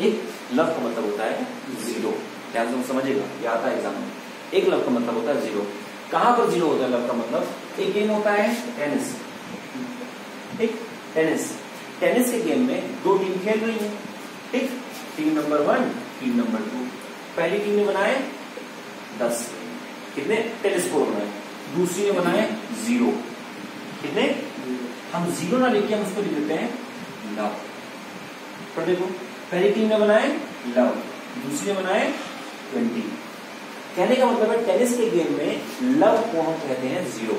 एक लव का मतलब होता है ज़ीरो ध्यान से समझेगा, ये आता है एग्ज़ाम में एक लव का मतलब होता है ज़ीरो कहाँ पर ज़ीरो होता है लव का मतलब? एक गेम होता है टेनिस ठीक? टेनिस टेनिस के गेम में दो टीम खेल रही है। ठीक? Team number one team number two पहली टीम ने बनाए दस। कितने? टेनिस स्कोर बनाए। दूसरी ने बनाए ज़ीरो। कितने? हम ज़ीरो ना लिख हम उसको लिख देते हैं लव। पर देखो, पहली टीम ने बनाए लव, दूसरी ने बनाए ट्वेंटी। कहने का मतलब है, टेनिस के गेम में लव को हम कहते हैं ज़ीरो।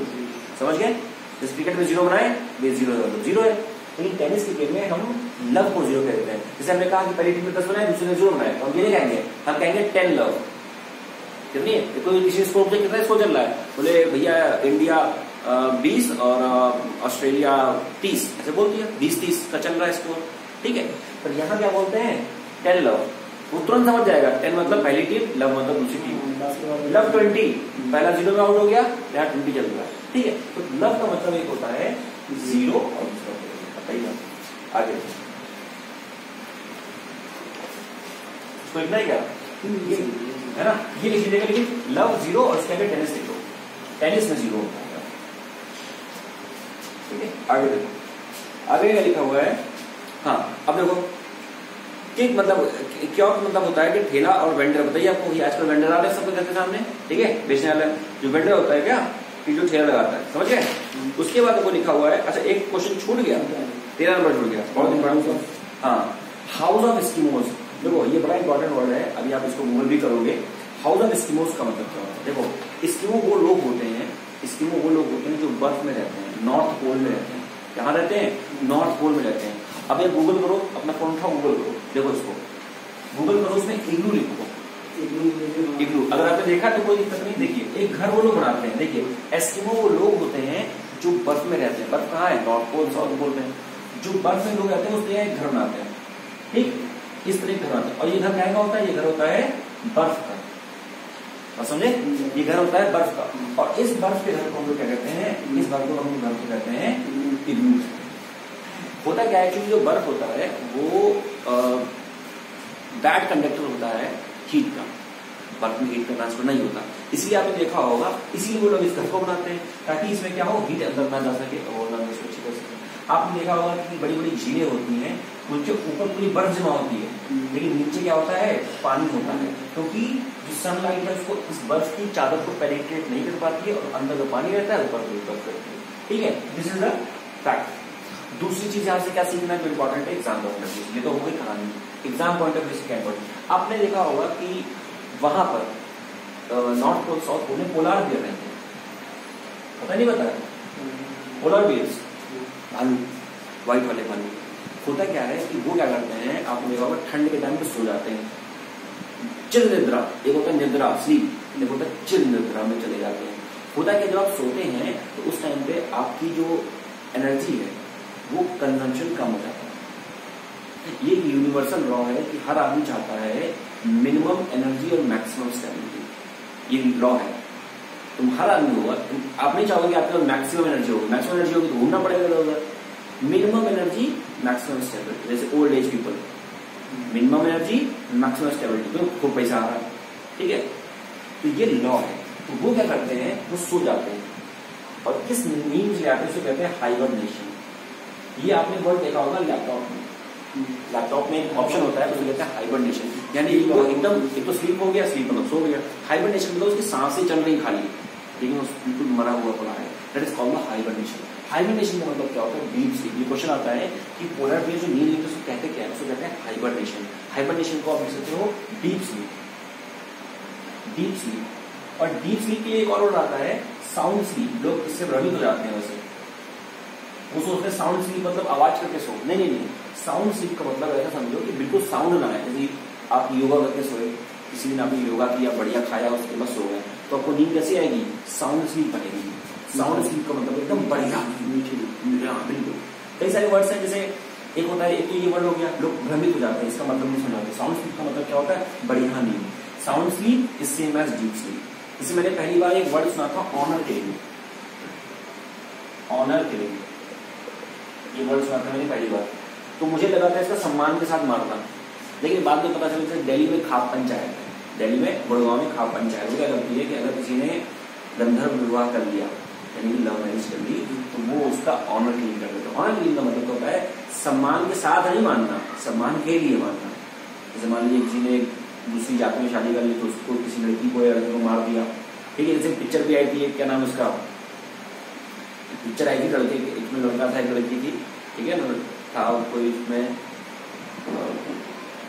समझ गए? जिस क्रिकेट में ज़ीरो बनाए वे ज़ीरो मतलब ज़ीरो है। लेकिन टेनिस के गेम में हम लव को ज़ीरो कहते हैं। जैसे हमने कहा कि पहली टीम में दस बनाए, दूसरे ने ज़ीरो बनाए तो हम ये नहीं कहेंगे। हम कहेंगे टेन लव। कितनी है? कोई किसी स्कोर पे कितना स्कोर चल रहा है बोले भैया इंडिया बीस और ऑस्ट्रेलिया तीस। ऐसे बोल दिया। बीस तीस का चल रहा है स्कोर ठीक है? पर यहाँ क्या बोलते हैं? टेन लव वो तुरंत समझ जाएगा। टेन मतलब पहली टीम लव मतलब दूसरी टीम लव ट्वेंटी पहला ज़ीरो में आउट हो गया यहाँ ट्वेंटी चल रहा है। ठीक है? तो लव का मतलब एक होता है ज़ीरो और दूसरा आगे। इतना ही क्या? है ना? ये लिख लीजिएगा लेकिन लव ज़ीरो और उसके आगे टेनिस लिखो टेनिस में ज़ीरो होता है। ठीक है? आगे देखो। आगे क्या लिखा हुआ है? हाँ अब देखो। कि मतलब क्या मतलब होता है कि ठेला और वेंडर बताइए आपको आजकल वेंडर आ रहे हैं सबके घर के सामने? ठीक है? बेचने वाला। जो वेंडर होता है क्या? कि जो ठेला लगाता है। समझ गए? उसके बाद वो लिखा हुआ है। अच्छा एक क्वेश्चन छूट गया। तेरह नंबर छूट गया। बहुत इंपॉर्टेंट हाँ। हाउस ऑफ़ स्कीमोज देखो, ये बड़ा इंपॉर्टेंट वर्ड है, अभी आप इसको गूगल भी करोगे। हाउस ऑफ़ स्कीमोज का मतलब क्या होता है? देखो स्कीमो वो लोग होते हैं स्कीमो वो लोग होते हैं जो बर्फ़ में रहते हैं नॉर्थ पोल में रहते हैं। कहाँ रहते हैं? नॉर्थ पोल में रहते हैं। अब ये गूगल करो, अपना फ़ोन उठाओ गूगल करो। देखो इसको। गूगल करो उसमें इग्लू लिखो। इग्लू अगर आपने देखा तो कोई दिक्कत नहीं। देखिए, एक घर वो लोग बनाते हैं। देखिए एस्किमो वो लोग होते हैं जो बर्फ़ में रहते हैं। बर्फ़ कहाँ है? नॉर्थ पोल साउथ पोल में। जो बर्फ़ में लोग रहते हैं उसके यहाँ एक घर बनाते हैं। ठीक? इस तरह घर बनाते हैं। और ये घर क्या होता है, ये घर होता है बर्फ़ का। और समझे? ये घर होता है बर्फ़ का। और इस बर्फ़ के घर को हम लोग क्या कहते हैं? इस बर्फ़ को हम लोग घर को कहते हैं इग्लू होता क्या है कि जो बर्फ़ होता है, वो बैड कंडक्टर होता है हीट का। बर्फ़ में हीट का ट्रांसफ़र नहीं होता। इसलिए आपने देखा होगा, इसीलिए वो लोग इस घर को बनाते हैं, ताकि इसमें क्या हो हीट अंदर ना जा सके और ना अच्छी कर सके आपने देखा होगा कि बड़ी बड़ी झीलें होती हैं उनके ऊपर पूरी बर्फ़ जमा होती है। लेकिन नीचे क्या होता है? पानी होता है। क्योंकि जो सनलाइट है उसको इस बर्फ़ की चादर को पेनिट्रेट नहीं कर पाती है और अंदर जो पानी रहता है ऊपर बर्फ़ रहती है। ठीक है? दिस इज़ द फैक्ट दूसरी चीज़ यहाँ से क्या सीखना है जो इंपॉर्टेंट है एग्ज़ाम पॉइंट ऑफ़ व्यू ये तो हो गई कहानी। एग्ज़ाम पॉइंट ऑफ़ व्यू से क्या इंपॉर्टेंट आपने देखा होगा कि वहाँ पर नॉर्थ पोल साउथ पोल में पोलार बियर रहते हैं। पता नहीं बताया? पोलार बियर्स भालू। व्हाइट वाले भालू। होता क्या है कि वो क्या करते हैं आपको देखा होगा ठंड के टाइम पे सो जाते हैं। चिर निद्रा, एक होता है निद्रा स्लीप एक होता है चिर निद्रा में चले जाते हैं। होता है कि जब आप सोते हैं तो उस टाइम पे आपकी जो एनर्जी है, वो कंजम्पशन कम हो जाता है। ये यूनिवर्सल लॉ है कि हर आदमी चाहता है मिनिमम एनर्जी और मैक्सिमम स्टेबिलिटी ये लॉ है। तुम हर आदमी होगा आप नहीं चाहोगे आपके पास मैक्सिमम एनर्जी होगी। मैक्सिमम एनर्जी होगी तो घूमना पड़ेगा उधर मिनिमम एनर्जी, मैक्सिमम स्टेबिलिटी। जैसे old age people minimum energy, maximum stability. तो खूब पैसा आ रहा है, ठीक है? तो ये लॉ है। तो वो क्या करते हैं? वो सो जाते हैं। और किस नींद से आते हैं उसे कहते हैं हाइबरनेशन ये आपने वर्ड देखा होगा लैपटॉप में। लैपटॉप में एक ऑप्शन होता है तो कहते हैं हाइबरनेशन यानी वो एकदम, एक तो स्लीप हो गया स्लीप मतलब सो गया। हाइबरनेशन मतलब उसकी साँसें चल रही खाली। लेकिन बिल्कुल मरा हुआ पड़ा है। That is called hibernation hibernation का मतलब क्या होता है? डीप स्लीप ये क्वेश्चन आता है कि पोलर बियर जो नींद लेते हैं उसको कहते क्या है? उसको कहते हैं हाइबरनेशन हाइबरनेशन को आप लिख सकते हो डीप स्लीप डीप स्लीप और डीप स्लीप के लिए एक और वर्ड आता है साउंड स्लीप लोग इससे भ्रमित हो जाते हैं वैसे। वो सोचते हैं साउंड स्लीप मतलब आवाज़ करके सो। नहीं नहीं नहीं. साउंड स्लीप का मतलब ऐसा समझो कि बिल्कुल साउंड ना है जैसे आप योगा करके सोए, किसी दिन आपने योगा किया, बढ़िया खाया, उसके बाद सो गए तो आपको नींद कैसी आएगी? साउंड स्लीप बनेगी। साउंड स्लीप का मतलब एकदम बढ़िया। मीठी बिल्कुल। कई सारे वर्ड्स हैं जैसे एक होता है, एक ये वर्ड हो गया, लोग भ्रमित हो जाते हैं, इसका मतलब नहीं समझाते। साउंड स्लीप का मतलब क्या होता है? बढ़िया नींद sound sleep is same as deep sleep इसे मैंने पहली बार एक वर्ड सुना था ऑनर किलिंग ऑनर किलिंग ये वर्ड सुना था मैंने पहली बार। तो मुझे लगा था इसका सम्मान के साथ मारना। लेकिन बाद में पता चला दिल्ली में खाप पंचायत है। दिल्ली में गुड़गांव में खाप पंचायत। वो क्या करती है कि अगर किसी ने गंधर्व विवाह कर लिया तो वो उसका ऑनर क्लीन कर देता ऑनर क्लीन का मतलब होता है सम्मान के साथ नहीं मानना सम्मान के लिए मानना जैसे मान लीजिए किसी ने दूसरी जाति में शादी कर ली तो उसको किसी लड़की को या लड़के को मार दिया। ठीक है, जैसे पिक्चर भी आई थी क्या नाम उसका? पिक्चर आई थी लड़के इसमें लड़का था, एक लड़की थी। ठीक है ना, था कोई इसमें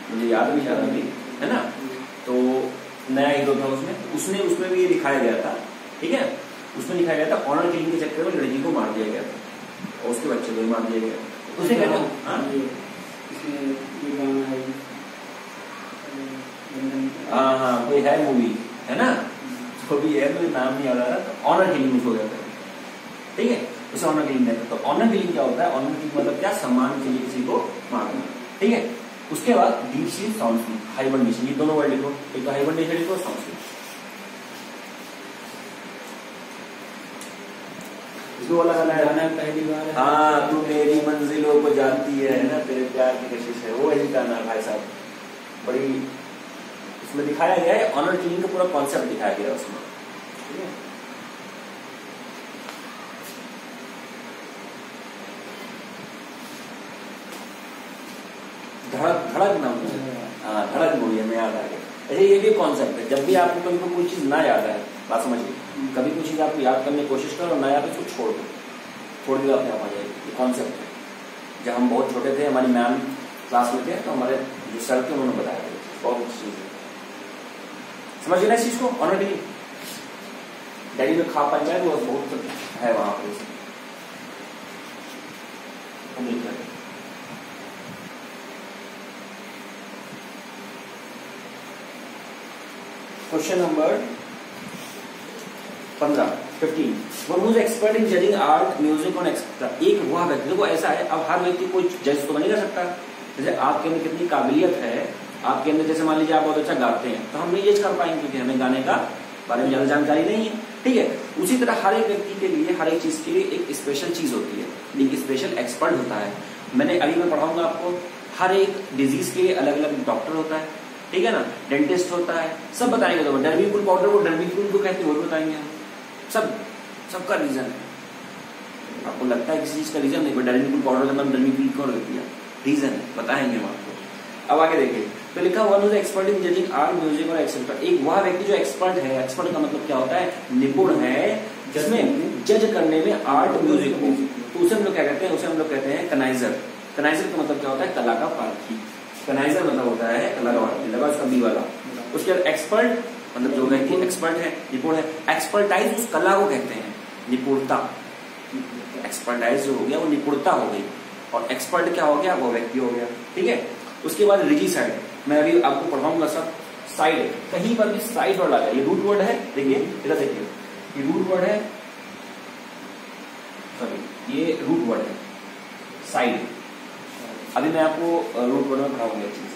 मुझे याद भी याद अभी, है ना? तो नया हीरो था उसमें तो उसने, उसमें भी ये दिखाया गया था। ठीक है? उसमें दिखाया गया था ऑनर किलिंग के चक्कर में लड़की को मार दिया गया था और उसके बच्चे को भी मार दिया गया उसे कहते हाँ? हाँ कोई है मूवी है ना? तो भी है तो नाम नहीं आ रहा तो ऑनर किलिंग उसको कहते हैं ठीक है? उसे ऑनर किलिंग कहते हैं। तो ऑनर किलिंग क्या होता है? ऑनर किलिंग मतलब क्या? सम्मान के लिए किसी को मारना ठीक है? उसके बाद डीप स्लीप साउंड हाइबरनेशन ये दोनों वर्ड लिखो। एक तो हाइबरनेशन लिखो साउंड गाना पहली बार हाँ। तू मेरी मंजिलों को जानती है ना? तेरे प्यार की कशिश है। वो वही गाना भाई साहब। बड़ी इसमें दिखाया गया है ऑनर किलिंग का पूरा कॉन्सेप्ट दिखाया गया उसमें। धड़क धड़क ना है। हाँ। धड़क मूवी में याद आ गया। ऐसे ये भी कॉन्सेप्ट है। जब भी आपको कभी कोई चीज़ ना याद आए बात समझ समझिए कभी कोई चीज़ आपको याद करने की कोशिश करो और ना याद उसको छोड़ दो। छोड़ दिया अपने आप आ जाएगी ये कॉन्सेप्ट है जब हम बहुत छोटे थे, हमारी मैम क्लास में थे तो हमारे जो सर थे, उन्होंने बताया बहुत अच्छी चीज़ है। समझ गए ना इस चीज़ को? ऑलरेडी डैडी में खा पंचायत वो बहुत है वहाँ पर क्वेश्चन नंबर पंद्रह fifteen one who's expert in judging art music और एक्सेट्रा एक वह व्यक्ति, देखो ऐसा है, अब हर व्यक्ति कोई जज तो नहीं कर सकता। जैसे आपके अंदर कितनी काबिलियत है, आपके अंदर जैसे मान लीजिए आप बहुत अच्छा गाते हैं तो हम नहीं जज कर पाएँगे क्योंकि हमें गाने का बारे में ज़्यादा जानकारी नहीं है। ठीक है, उसी तरह हर एक व्यक्ति के लिए, हर एक चीज़ के लिए एक स्पेशल चीज़ होती है, एक स्पेशल एक्सपर्ट होता है। मैंने अभी मैं पढ़ाऊँगा आपको, हर एक डिज़ीज़ के लिए अलग अलग डॉक्टर होता है। ठीक है ना? डेंटिस्ट होता है, सब बताएँगे तो डर्मीकुल पाउडर को डर्मीकुल को कहते हैं, वो बताएँगे। हम सब, सबका रीजन है। आपको लगता है किसी चीज़ का रीजन नहीं पर डर्मीकुल पाउडर का नाम डर्मीकुल क्यों रख दिया रीजन है बताएँगे हम आपको। अब आगे देखिए तो लिखा हुआ है expert in judging art music और एक्सेट्रा एक वह व्यक्ति जो एक्सपर्ट है एक्सपर्ट का मतलब क्या होता है? निपुण है, जिसमें जज करने में आर्ट म्यूज़िक को तो उसे हम लोग क्या कहते हैं? उसे हम लोग कहते हैं कनाइजर कनाइजर का मतलब क्या होता है? कला का पारखी। कनाइजर मतलब होता है, कला का पारखी, लगा उसका बी वाला। उसके बाद एक्सपर्ट मतलब जो व्यक्ति एक्सपर्ट है निपुण है एक्सपर्टाइज उस कला को कहते हैं। निपुणता। एक्सपर्टाइज जो हो गया, वो निपुणता हो गई। और एक्सपर्ट क्या हो गया? वो व्यक्ति हो गया। ठीक है? उसके बाद रिजी साइड। मैं अभी आपको पढ़ाऊँगा सब। साइड। कहीं पर भी साइड वर्ड आ गया ये रूट वर्ड है, देखिए, इधर देखिए। ये रूट वर्ड है सॉरी ये रूट वर्ड है। साइड। अभी मैं आपको रूट वर्ड में पढ़ाऊँगा चीज़।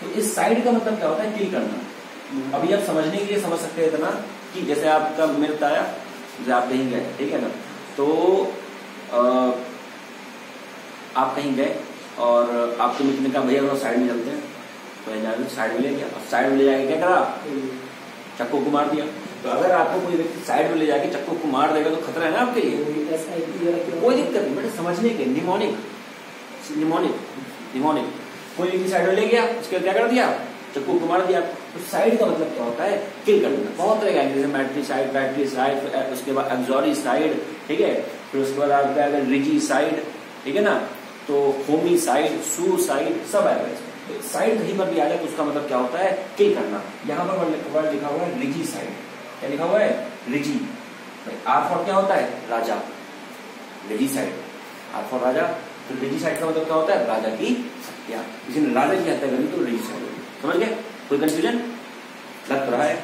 तो इस साइड का मतलब क्या होता है? किल करना। अभी आप समझने के लिए समझ सकते हैं इतना कि जैसे आपका मेरे बताया जैसे आप कहीं गए ठीक है ना? तो आ, आप कहीं गए और आपके मित्र ने कहा भैया थोड़ा साइड में चलते हैं। तो साइड में ले गया। साइड में ले जाके क्या करा? चक्को को मार दिया। तो अगर आपको कोई व्यक्ति साइड में ले जाके चक्को को मार देगा तो खतरा है ना आपके लिए? कोई दिक्कत नहीं बेटा समझने के निमोनिक। निमोनिक। निमोनिक। कोई व्यक्ति साइड में ले गया उसके क्या कर दिया? चक्कू मार दिया तो साइड का मतलब क्या होता है? किल करना बहुत तरह का जैसे मैट्री साइड बैटरी साइड उसके बाद एक्सोरी साइड ठीक है? फिर उसके बाद आपका अगर रिजी साइड ठीक है ना? तो होमी साइड सू साइड सब आएगा तो साइड कहीं पर भी आ जाए तो उसका मतलब क्या होता है? किल करना। यहाँ पर वर्ड लिखा हुआ है रिजी साइड क्या लिखा हुआ है? रिजी आर फॉर क्या होता है? राजा। रिजी साइड आर फॉर राजा। तो रिजी साइड का मतलब क्या होता है? राजा की हत्या। किसी ने राजा की हत्या करी तो रिजी साइड समझ गए? कोई कंफ्यूजन लग तो रहा है।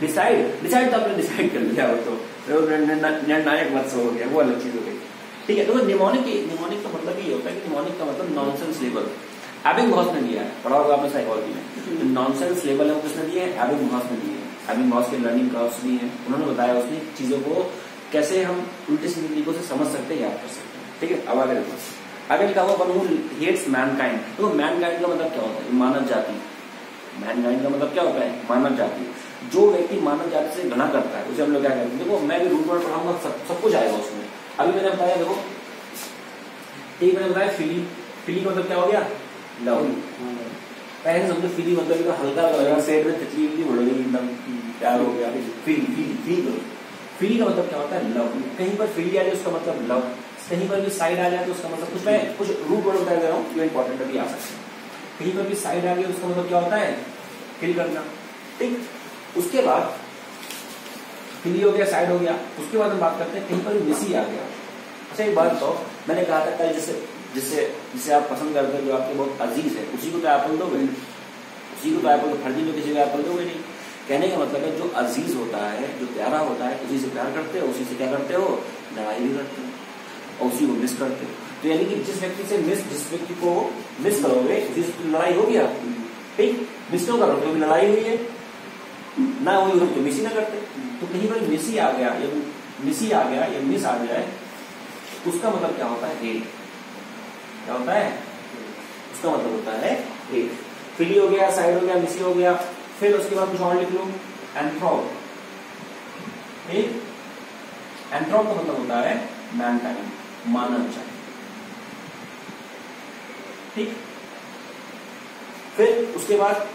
डिसाइड डिसाइड तो आपने डिसाइड कर लिया वो तो। निर्णायक मत हो गया वो अलग चीज़ हो गई। ठीक है तो निमोनिक निमोनिक का मतलब ये होता है कि निमोनिक का मतलब नॉनसेंस लेवल एबिंग बॉस ने दिया है। पढ़ा होगा आपने साइकोलॉजी में। जो नॉनसेंस लेवल है वो किसने दिया है एबिंग बॉस ने दिए। है एबिंग बॉस के लर्निंग कर्व्स भी हैं। उन्होंने बताया उसने चीज़ों को कैसे हम उल्टे सीधे तरीकों से समझ सकते हैं याद कर सकते हैं। ठीक है अब आगे देखो आगे लिखा हुआ वन हु हेट्स मैनकाइंड तो मैनकाइंड का मतलब क्या होता है? मानव जाति। मैनकाइंड का मतलब क्या होता है? मानव जाति। जो व्यक्ति मानव जाति से घना करता है उसे हम लोग क्या कहते हैं? देखो मैं भी रूट वर्ड पढ़ाऊँगा सब, सब कुछ आएगा उसमें। अभी मैंने बताया देखो एक मैंने बताया फिली फिली का मतलब क्या हो गया? लव पहले समझो फिली मतलब हल्का लगेगा सेट में तितली उड़ एकदम प्यार हो गया। फील फील फील का मतलब क्या होता है? लव कहीं पर फील आ जाए उसका मतलब लव कहीं पर भी साइड आ जाए तो उसका मतलब कुछ मैं कुछ रूट वर्ड बता दे रहा हूँ जो इंपॉर्टेंट अभी आ सकते हैं। कहीं पर भी साइड आ गया उसका मतलब क्या होता है? फील करना। ठीक? उसके बाद फिली हो गया साइड हो गया। उसके बाद हम बात करते हैं, कहीं पर मिसी आ गया। अच्छा एक बात तो मैंने कहा था कल जिससे जिससे जिसे आप पसंद करते हैं जो आपके बहुत अज़ीज़ है, उसी को तो एप्पल दोगे उसी को तो एप्पल तो फर्जी में किसी को एप्पल दोगे नहीं। कहने का मतलब है, जो अज़ीज़ होता है, जो प्यारा होता है, उसी से प्यार करते हो, उसी से क्या करते हो? लड़ाई भी करते हो। और उसी को मिस करते हो। तो यानी कि जिस व्यक्ति से मिस जिस व्यक्ति को मिस करोगे उसी से लड़ाई होगी आपकी, ठीक? मिस क्यों करोगे क्योंकि लड़ाई हुई है। ना हुई हो तो मिस ही ना करते। तो कहीं पर मिस ही आ गया, या मिस ही आ गया, या मिस आ जाए उसका मतलब क्या होता है? हेट क्या होता है? उसका मतलब होता है हेट फिली हो गया साइड हो गया मिसी हो गया। फिर उसके बाद कुछ और लिख लो। एंथ्रोप ठीक? एंथ्रोप का मतलब होता है मैनकाइंड मानव जाति ठीक? फिर उसके बाद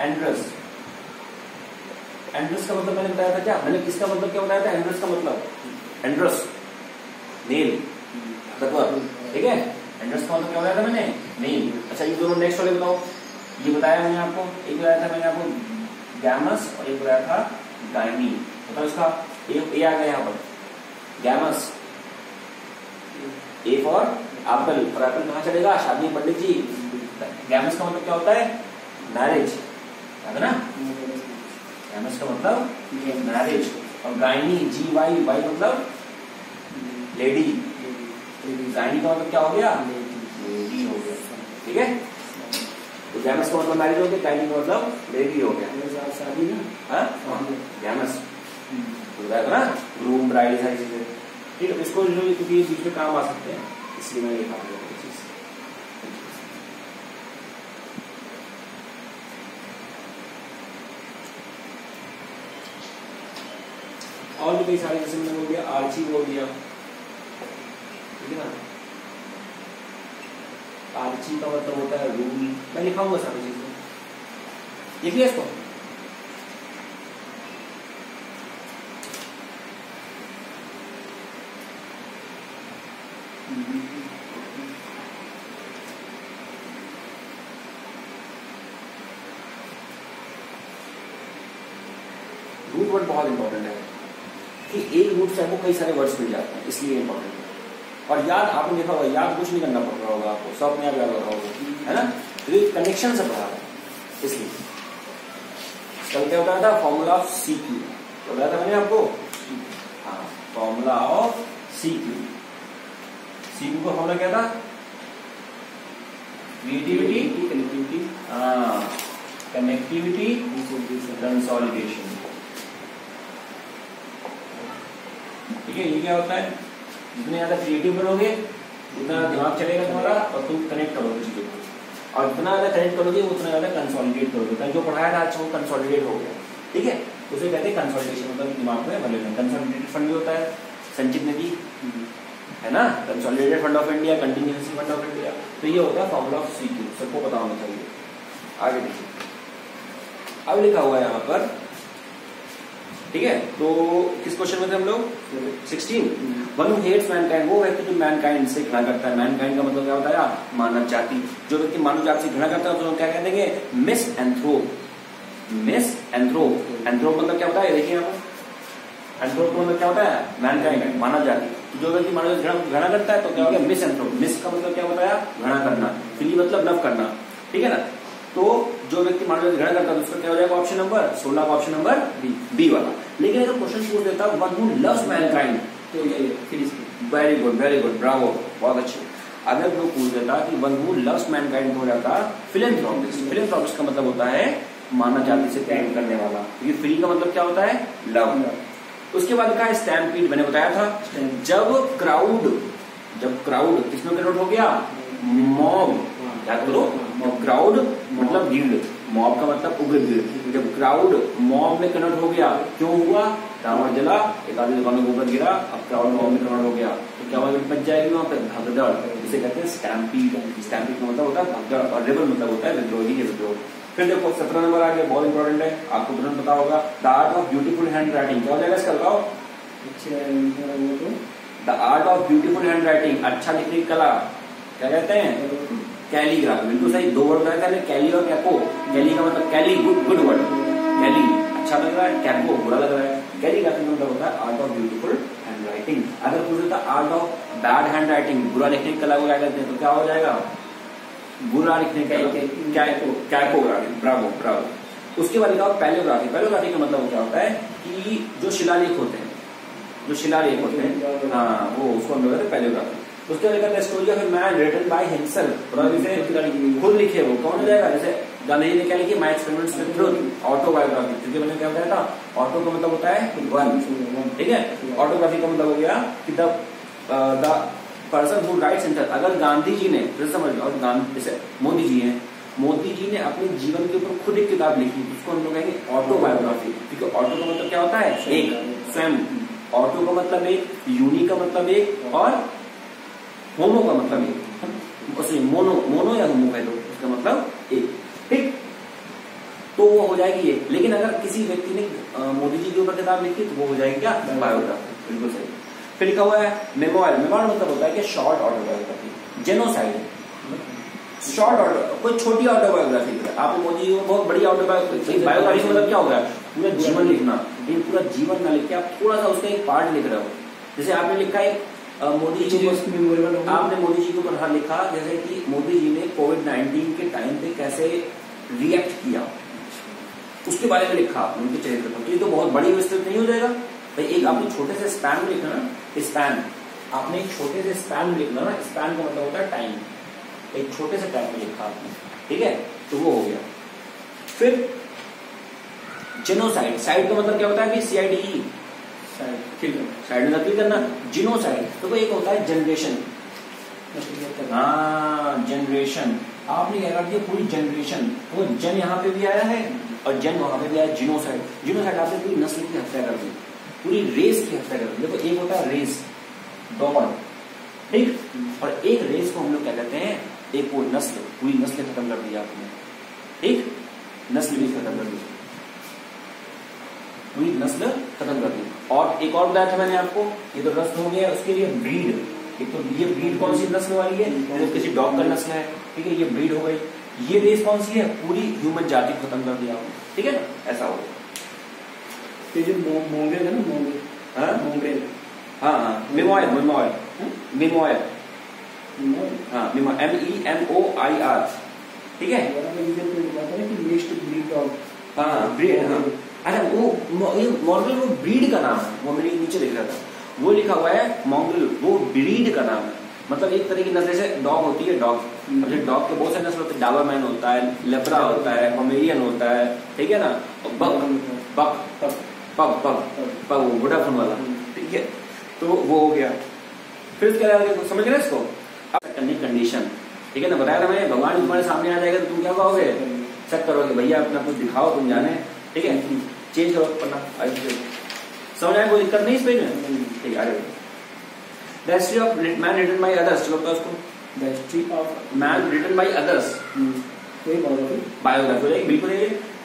एंड्रस। एंड्रस का मतलब मैंने बताया था क्या? मैंने किसका मतलब क्या बताया था? एंड्रस का मतलब। एंड्रस। नेल। ठीक है? एंड्रस का मतलब क्या बताया था मैंने? नेल। अच्छा ये दोनों नेक्स्ट वाले बताओ। ये बताया मैंने आपको। एक बताया था मैंने आपको गैमस और एक बताया था गायनी बताओ इसका। ए, आ गया यहाँ पर। गैमस ए फॉर एप्पल और एप्पल कहाँ चलेगा? शादी पंडित जी गैमस का मतलब क्या होता है? मैरिज है ना? गैमस का मतलब मैरिज और गायनी जी वाई वाई मतलब लेडी गायनी का मतलब क्या हो गया? लेडी हो गया। ठीक है? तो गैमस का मतलब मैरिज हो गया काइली का मतलब बेबी हो गया। शादी ना? हाँ? गैमस बताया ना? रूम ब्राइड सारी चीज़ें। ठीक है इसको जो है, क्योंकि ये बीच में काम आ सकते हैं इसलिए मैं लिखा ये चीज़ और भी कई सारे जैसे मैंने बोल दिया आर्ची बोल दिया ठीक है ना? आर्ची का मतलब होता है रूल। मैं लिखाऊँगा सारी चीज़ें लिख लिया इसको? रूट वर्ड बहुत इंपॉर्टेंट है कि एक रूट से आपको कई सारे वर्ड्स मिल जाते हैं, इसलिए इंपॉर्टेंट है। और याद आपने देखा होगा, याद कुछ नहीं करना पड़ रहा होगा आपको, सब अपने आप याद हो रहा होगा, है ना? तो ये कनेक्शन से पढ़ा है, इसलिए। कल क्या बताया था? फॉर्मूला ऑफ़ सी क्यू बताया था मैंने आपको? हाँ formula of C Q C Q का फॉर्मूला क्या था? क्रिएटिविटी कनेक्टिविटी कनेक्टिविटी कंसोलिडेशन ठीक है ये क्या होता है? जितने ज़्यादा क्रिएटिव बनोगे उतना दिमाग चलेगा तुम्हारा और तुम कनेक्ट करोगे चीज़ों को। और जितना ज़्यादा कनेक्ट करोगे उतना ज़्यादा कंसोलिडेट करोगे। कल जो पढ़ाया था अच्छा वो कंसोलिडेट हो गया। ठीक है? उसे कहते हैं कंसोलिडेशन मतलब दिमाग में भले कंसोलिडेटेड फंड भी होता है संचित निधि। है ना? Consolidated fund of India contingency fund of India तो ये होता है फॉर्मूला ऑफ़ सी क्यू सबको पता होना चाहिए आगे देखिए। अब लिखा हुआ है यहाँ पर। ठीक है? तो किस क्वेश्चन में थे हम लोग? Sixteen one who hates mankind वो व्यक्ति जो मैनकाइंड से घृणा करता है। मैनकाइंड का मतलब क्या है? मानव जाति। जो व्यक्ति मानव जाति से घृणा करता है तो क्या कह देंगे? मिस एंथ्रोप मिस एंथ्रोप एंथ्रोप मतलब क्या होता है? देखिए यहाँ पर। एंथ्रोप मतलब क्या होता है मैनकाइंड मानव जाति तो जो व्यक्ति मानव जाति घृणा करता है तो क्या हो गया मिस एंथ्रोप मिस का मतलब क्या है घृणा करना फिली मतलब लव करना ठीक है ना तो जो व्यक्ति मानव जाति घृणा करता है तो उसका क्या हो जाएगा ऑप्शन नंबर सोलह का ऑप्शन नंबर बी बी वाला लेकिन अगर क्वेश्चन पूछ देता वन हु लव्स मैनकाइंड तो फिर very good very good bravo बहुत अच्छे अगर वो पूछ देता कि वन हु लव्स मैनकाइंड हो जाता फिलेंथ्रोपिस्ट फिलेंथ्रोपिस्ट का मतलब होता है मानव जाति से प्रेम करने वाला क्योंकि फ्री का मतलब क्या होता है लव उसके बाद का स्टैम्पीड मैंने बताया था, जब क्राउड जब क्राउड किसमें कन्वर्ट हो गया? मॉब याद करो क्राउड मतलब भीड़। मॉब का मतलब उग्र भीड़। जब क्राउड मॉब में कन्वर्ट हो गया, क्यों हुआ? रावण जला, एक आदमी दुकान में ऊपर गिरा, अब क्राउड मॉब में कन्वर्ट हो गया। तो क्या वहाँ बच जाएगी वहाँ पर भगदड़। जिसे कहते हैं स्टैम्पीड स्टैम्पीड का मतलब होता है भगदड़, और रिबल मतलब होता है विद्रोही विद्रोह फिर देखो सत्रह नंबर आ गया बहुत इंपॉर्टेंट है आपको तुरंत पता होगा the art of beautiful handwriting क्या हो जाएगा इसका बताओ? The. Art of beautiful handwriting अच्छा लिखने की कला क्या कहते हैं? कैलीग्राफी बिल्कुल सही दो वर्ड कहते हैं कैली और कैपो कैली का मतलब कैली गुड गुड वर्ड कैली अच्छा लग रहा है कैपो बुरा लग रहा है। कैलीग्राफी का मतलब होता है? Art of beautiful handwriting अगर पूछे तो art of bad handwriting बुरा लिखने की कला को क्या कहते हैं तो क्या हो जाएगा? बुरा लिखने का कैको कैको ब्रावो ब्रावो। उसके बाद लिखा पैलोग्राफी। पैलोग्राफी का मतलब क्या होता है कि जो शिलालेख होते हैं जो शिलालेख होते हैं हाँ वो उसको हम लोग पैलोग्राफी। उसके बाद लिखा story of man written by himself और खुद लिखे वो। कौन हो जाएगा? जैसे गांधी ने क्या लिखी? My experiments with truth autobiography क्योंकि मैंने क्या बताया था ऑटो का मतलब होता है वन ठीक है? ऑटोग्राफी का मतलब हो गया कि the person who writes in अगर गांधी जी ने जैसे समझ लो गांधी जैसे मोदी जी हैं मोदी जी ने अपने जीवन के ऊपर खुद एक किताब लिखी उसको हम लोग कहेंगे ऑटोबायोग्राफी क्योंकि ऑटो का मतलब क्या होता है? एक स्वयं। ऑटो का मतलब एक यूनी का मतलब एक और होमो का मतलब एक। सॉरी मोनो मोनो या होमो कह दो उसका मतलब एक। ठीक? तो वो हो जाएगी ये। लेकिन अगर किसी व्यक्ति ने मोदी जी के ऊपर किताब लिखी तो वो हो जाएगी क्या? बायोग्राफी बिल्कुल सही। फिर लिखा हुआ है मेमोआर मेमोआर मतलब होता है कि short autobiography genocide short auto कोई छोटी ऑटोबायोग्राफी आपने मोदी जी को बहुत बड़ी ऑटोबायोग्राफी बायोग्राफी मतलब क्या होगा? पूरा जीवन लिखना। लेकिन पूरा जीवन ना लिख के आप थोड़ा सा उसका एक पार्ट लिख रहे हो। जैसे आपने लिखा है मोदी जी को मेमोरेबल आपने मोदी जी के ऊपर हाँ लिखा जैसे कि मोदी जी ने कोविड 19 के टाइम पे कैसे रिएक्ट किया। उसके बारे में लिखा उनके चरित्र पर। तो ये तो बहुत बड़ी विस्तृत नहीं हो जाएगा। भाई एक आपने छोटे से स्पैन में लिखना ना स्पैन आपने एक छोटे से स्पैन में लिखना ना स्पैन का मतलब होता है टाइम एक छोटे से टाइम में लिखा आपने ठीक है? तो वो हो गया। फिर जेनोसाइड साइड का मतलब क्या होता है सीआईडी साइड साइड में नकली करना। जिनोसाइड तो वो एक होता है जनरेशन हाँ जनरेशन आपने क्या कर दिया? पूरी जनरेशन वो जन यहाँ पे भी आया है और जन वहाँ पे भी आया जिनोसाइड जिनोसाइड आपने पूरी नस्ल की हत्या कर दी। पूरी रेस की हत्या कर देखो, एक होता है रेस दौड़। ठीक? और एक रेस को हम लोग क्या कहते हैं? एक वो नस्ल, पूरी नस्ल खत्म कर दी आपने। ठीक? नस्ल भी खत्म कर दी। पूरी नस्ल खत्म कर दी। और एक और बताया था मैंने आपको, ये तो नस्ल हो गया, उसके लिए ब्रीड एक तो ये ब्रीड कौन सी नस्ल वाली है? तो किसी डॉग का नस्ल है। ठीक है, ये ब्रीड हो गई। ये रेस कौन सी है? पूरी ह्यूमन जाति खत्म कर दिया आपने। ठीक है ऐसा हो गया। ये जो है ना मोंगरेल हाँ? मोंगरेल हाँ हाँ। मिमोयल मिमोयल मिमोयल हाँ? Memo M E M O I R ठीक है? हाँ ब्रीड हाँ। अच्छा वो ये मॉर्गल वो ब्रीड का नाम है। वो मेरे नीचे लिख रहा था। वो लिखा हुआ है मॉन्गल वो ब्रीड का नाम है। मतलब एक तरह की नस्ल जैसे डॉग होती है डॉग। जैसे डॉग के बहुत सारे नस्ल होते हैं। डाबामैन होता है लेब्रा होता है पोमेरियन होता है। ठीक है ना? बक बक। पग पग पग वो वोडाफोन वाला। ठीक है? तो वो हो गया। फिर उसके बाद समझ गए इसको? अब कंडीशन ठीक है ना? बताया था मैंने भगवान तुम्हारे सामने आ जाएगा तो तुम क्या कहोगे चेक करोगे भैया अपना कुछ दिखाओ तुम जाने। ठीक है? चेंज करो आगे समझ आए कोई दिक्कत नहीं इस पेज में ठीक है the history of man written by others चलो उसको the history of man written by others biography हो जाएगी बिल्कुल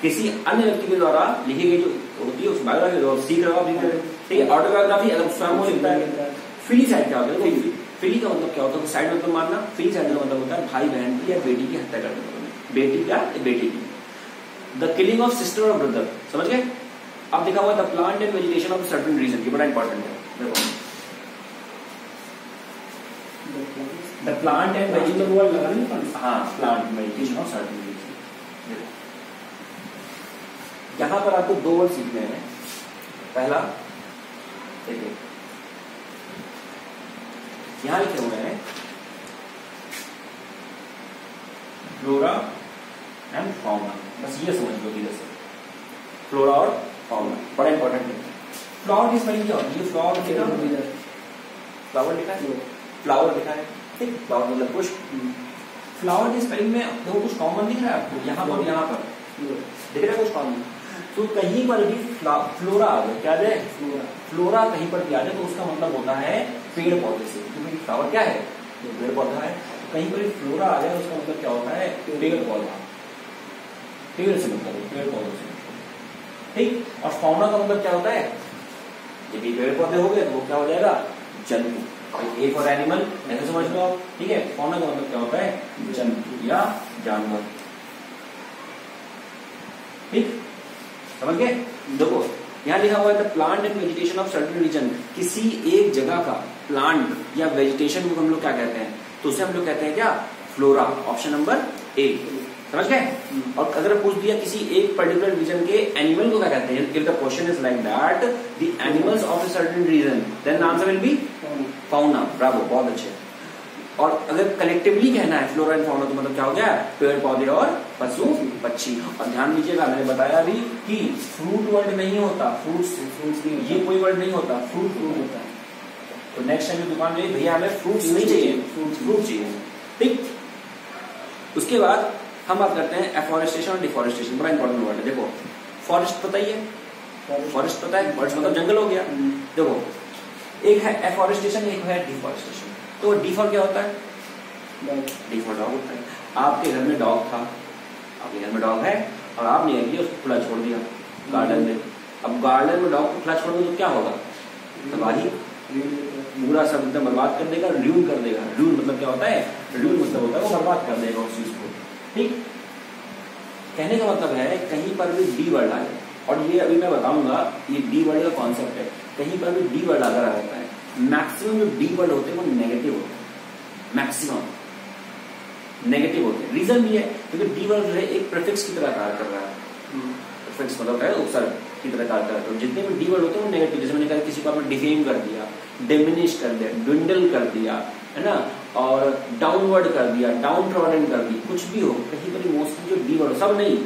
किसी अन्य व्यक्ति के द्वारा लिखी गई जो होती है उस बायोग्राफी को सीख रहे हो आप लिख रहे हो ठीक है ऑटोबायोग्राफी अगर स्वयं लिखता है फ्री साइड क्या होता है? फ्री का मतलब क्या होता है? साइड मतलब मानना फ्री साइड का मतलब होता है भाई बहन की या बेटी की हत्या कर देना बेटी का बेटी की। द किलिंग ऑफ़ सिस्टर और ब्रदर समझ गए? अब देखा हुआ the plant and vegetation of certain region की बड़ा इंपॉर्टेंट है। देखो। द प्लांट एंड मतलब वेजिटेशन वो लगा नहीं पानी हाँ plant vegetation of certain region यहाँ पर आपको दो वर्ड सीखने हैं। पहला देखिए। यहाँ लिखे हुए हैं फ्लोरा एंड फाउना बस ये समझ लो धीरे से। फ्लोरा और फाउना बड़ा इंपॉर्टेंट है। फ्लावर की स्पेलिंग क्या होती है? फ्लावर लिखा है फ्लावर लिखा है। फ्लावर लिखा है? ठीक फ्लावर मतलब पुष्प फ्लावर की स्पेलिंग में देखो कुछ कॉमन दिख रहा है आपको? यहाँ पर यहाँ पर। दिख रहा है कुछ कॉमन तो कहीं पर भी फ्लोरा आ जाए क्या जाए? फ्लोरा फ्लोरा कहीं पर भी आ जाए तो उसका मतलब होता है पेड़ पौधे से। क्योंकि फ्लावर क्या है? ये पेड़ पौधा है। कहीं पर भी फ्लोरा आ जाए उसका मतलब क्या होता है? पेड़ पौधा। पेड़ से मतलब पेड़ पौधे से। ठीक? और फाउना का मतलब क्या होता है? जब ये पेड़ पौधे हो गए तो वो क्या हो जाएगा? जंतु। ए फॉर एनिमल ऐसे समझ लो आप। ठीक है? फाउना का मतलब क्या होता है? जंतु। या जानवर। ठीक? समझ गए? देखो यहाँ लिखा हुआ है the plant and vegetation of certain region किसी एक जगह का प्लांट या वेजिटेशन को हम लोग क्या कहते हैं? तो उसे हम लोग कहते हैं क्या? फ्लोरा ऑप्शन नंबर ए समझ गए? और अगर पूछ दिया किसी एक पर्टिकुलर रीजन के एनिमल को क्या कहते हैं? If the question is like that the animals of a certain region then answer will be fauna bravo बहुत अच्छे। और अगर कलेक्टिवली कहना है फ्लोरा एंड फाउना तो मतलब क्या हो गया? पेड़ पौधे और पशु पक्षी। और ध्यान दीजिएगा मैंने बताया भी कि फ्रूट वर्ड नहीं होता। फ्रूट्स फ्रूट्स नहीं ये कोई वर्ड नहीं होता। फ्रूट फ्रूट होता है। तो नेक्स्ट टाइम दुकान में भैया हमें फ्रूट्स नहीं चाहिए। Fruits फ्रूट चाहिए। ठीक? उसके बाद हम बात करते हैं एफोरेस्टेशन और डिफोरेस्टेशन बड़ा इंपॉर्टेंट वर्ड है। देखो फॉरेस्ट पता ही है। फॉरेस्ट पता है। फॉरेस्ट मतलब जंगल हो गया। देखो एक है एफोरेस्टेशन एक है डिफोरेस्टेशन तो डिफॉर क्या होता है? डिफॉर डॉग होता है। आपके घर में डॉग था। आपके घर में डॉग है और आपने किया उसको खुला छोड़ दिया गार्डन में। अब गार्डन में डॉग को खुला छोड़ तो क्या होगा? तबाही पूरा सब एकदम बर्बाद कर देगा ल्यून कर देगा। ल्यून मतलब क्या होता है? ल्यून मतलब होता है वो बर्बाद कर देगा उस चीज़ को। ठीक? कहने का मतलब है, कहीं पर भी डी वर्ड आए, और ये अभी मैं बताऊँगा, ये डी वर्ड का कॉन्सेप्ट है। कहीं पर भी डी वर्ड आ जाता है मैक्सिमम जो डी वर्ड होते हैं वो नेगेटिव होते हैं. मैक्सिमम नेगेटिव होते हैं. रीजन भी है क्योंकि डी वर्ड जो है एक प्रिफिक्स की तरह कार्य कर रहा है. प्रिफिक्स मतलब है? उपसर्ग की तरह कार्य कर रहा है. तो जितने भी डी वर्ड होते हैं वो नेगेटिव जैसे मैंने कहा किसी को आपने डिफेम कर दिया डिमिनिश कर दिया ड्विंडल कर दिया है ना? और डाउनवर्ड कर दिया डाउन ट्रॉडन कर दी कुछ भी हो कहीं पर मोस्टली जो डी वर्ड सब नहीं.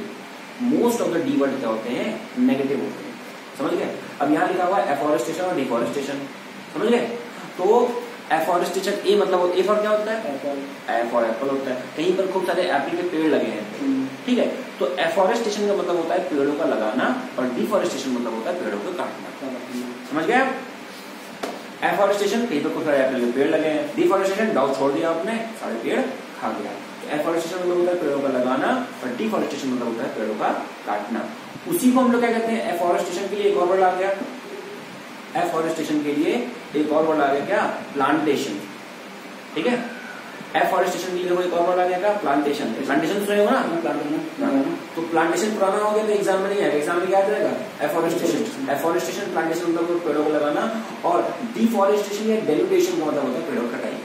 Most of the D word क्या होते हैं? नेगेटिव होते हैं. समझ गए? अब यहाँ लिखा हुआ है एफोरेस्टेशन और डिफोरेस्टेशन समझ गए? तो एफोरेस्टेशन ए मतलब ए फॉर क्या होता है? ए फॉर एप्पल होता है। कहीं पर खूब सारे एप्पल के पेड़ लगे हैं। ठीक है? तो एफॉरेस्टेशन का मतलब होता है पेड़ों का लगाना और डिफॉरेस्टेशन मतलब होता है पेड़ों को काटना। समझ गए आप? एफोरेस्टेशन कहीं पर खूब सारे एप्पल के पेड़ लगे हैं। डिफॉरेस्टेशन डाउ छोड़ दिया आपने सारे पेड़ खा गया। एफॉरेस्टेशन मतलब होता है पेड़ों का लगाना और डिफॉरेस्टेशन मतलब होता है पेड़ों का काटना। उसी को हम लोग क्या कहते हैं? एफॉरेस्टेशन के लिए एक और वर्ड आ गया। एफोरेस्टेशन के लिए एक और वर्ड आ गया क्या? प्लांटेशन ठीक है? एफोरेस्टेशन के लिए एक और वर्ड आ गया क्या? प्लांटेशन प्लांटेशन सुने हो ना? तो प्लांटेशन पुराना हो गया तो एग्ज़ाम में नहीं आएगा। एग्ज़ाम में क्या जाएगा? एफोरेस्टेशन एफोरेस्टेशन प्लांटेशन मतलब पेड़ों को लगाना और डिफोरेस्टेशन या डेलिटेशन का मतलब होता है पेड़ों कटाई।